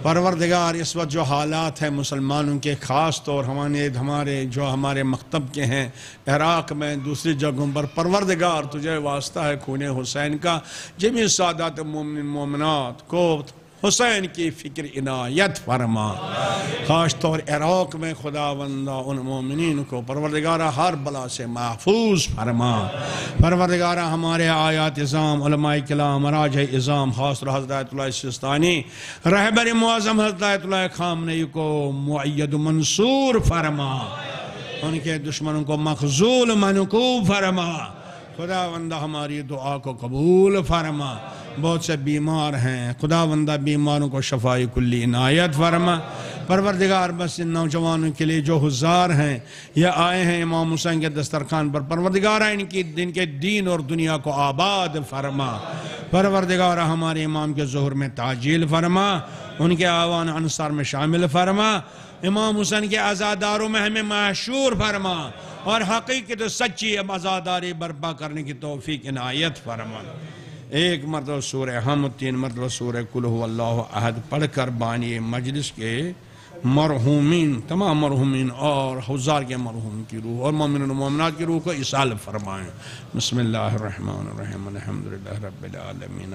S8: परवरदगार इस वक्त जो हालात हैं मुसलमानों के ख़ास तौर हमारे हमारे जो हमारे मकतब के हैं इराक़ में दूसरी जगहों पर परवरदगार तुझे वास्ता है खून हुसैन का जमी सादात मोमिन मोमिनात को हुसैन की फ़िक्र इनायत फरमा। ख़ास तौर इराक़ में खुदा बंदा उन मोमिन को परवरदिगारा हर बला से महफूज फरमा। परवरदिगारा हमारे आयात इज़ाम कलाम, राज इज़ाम, ख़ास हजरतस्तानी रहबर मुआज़म हज़रत खामने को मुयद मंसूर फरमा। उनके दुश्मनों को मखजूल, मनकूब फरमा। खुदा बंदा हमारी दुआ को कबूल फरमा। बहुत से बीमार हैं। खुदा बंदा बीमारों को शफाई कुल्ली इनायत फरमा। परवरदिगार, बस इन नौजवानों के लिए जो हज़ार हैं, या आए हैं इमाम हुसैन के दस्तरखान पर। परवरदिगार इनकी दिन के दीन और दुनिया को आबाद फरमा। परवरदिगार, हमारे इमाम के जहर में ताजील फरमा। उनके आवान अनुसार में शामिल फरमा। इमाम हुसैन के आज़ादारों में हमें मशहूर फरमा। और हकीकत तो सच्ची आज़ादारी बर्पा करने की तोफ़ी इनायत फरमा। एक मरतब सूर हम तीन मरतब सूर कुल्लाहद पढ़कर बानिए मजलिस के मरहूमिन, तमाम मरहूमिन और हज़ार के मरहूम की रूह, और ममिन ममिनत की रूह को इसाल फरमाएँ। बसमिल्लर अलहमदिल्ला रबालमीन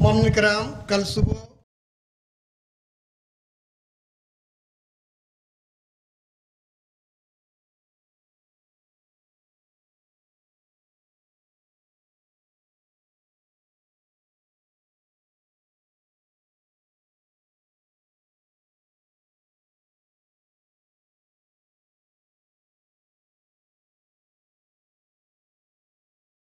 S7: मोमिन कराम कल सुबह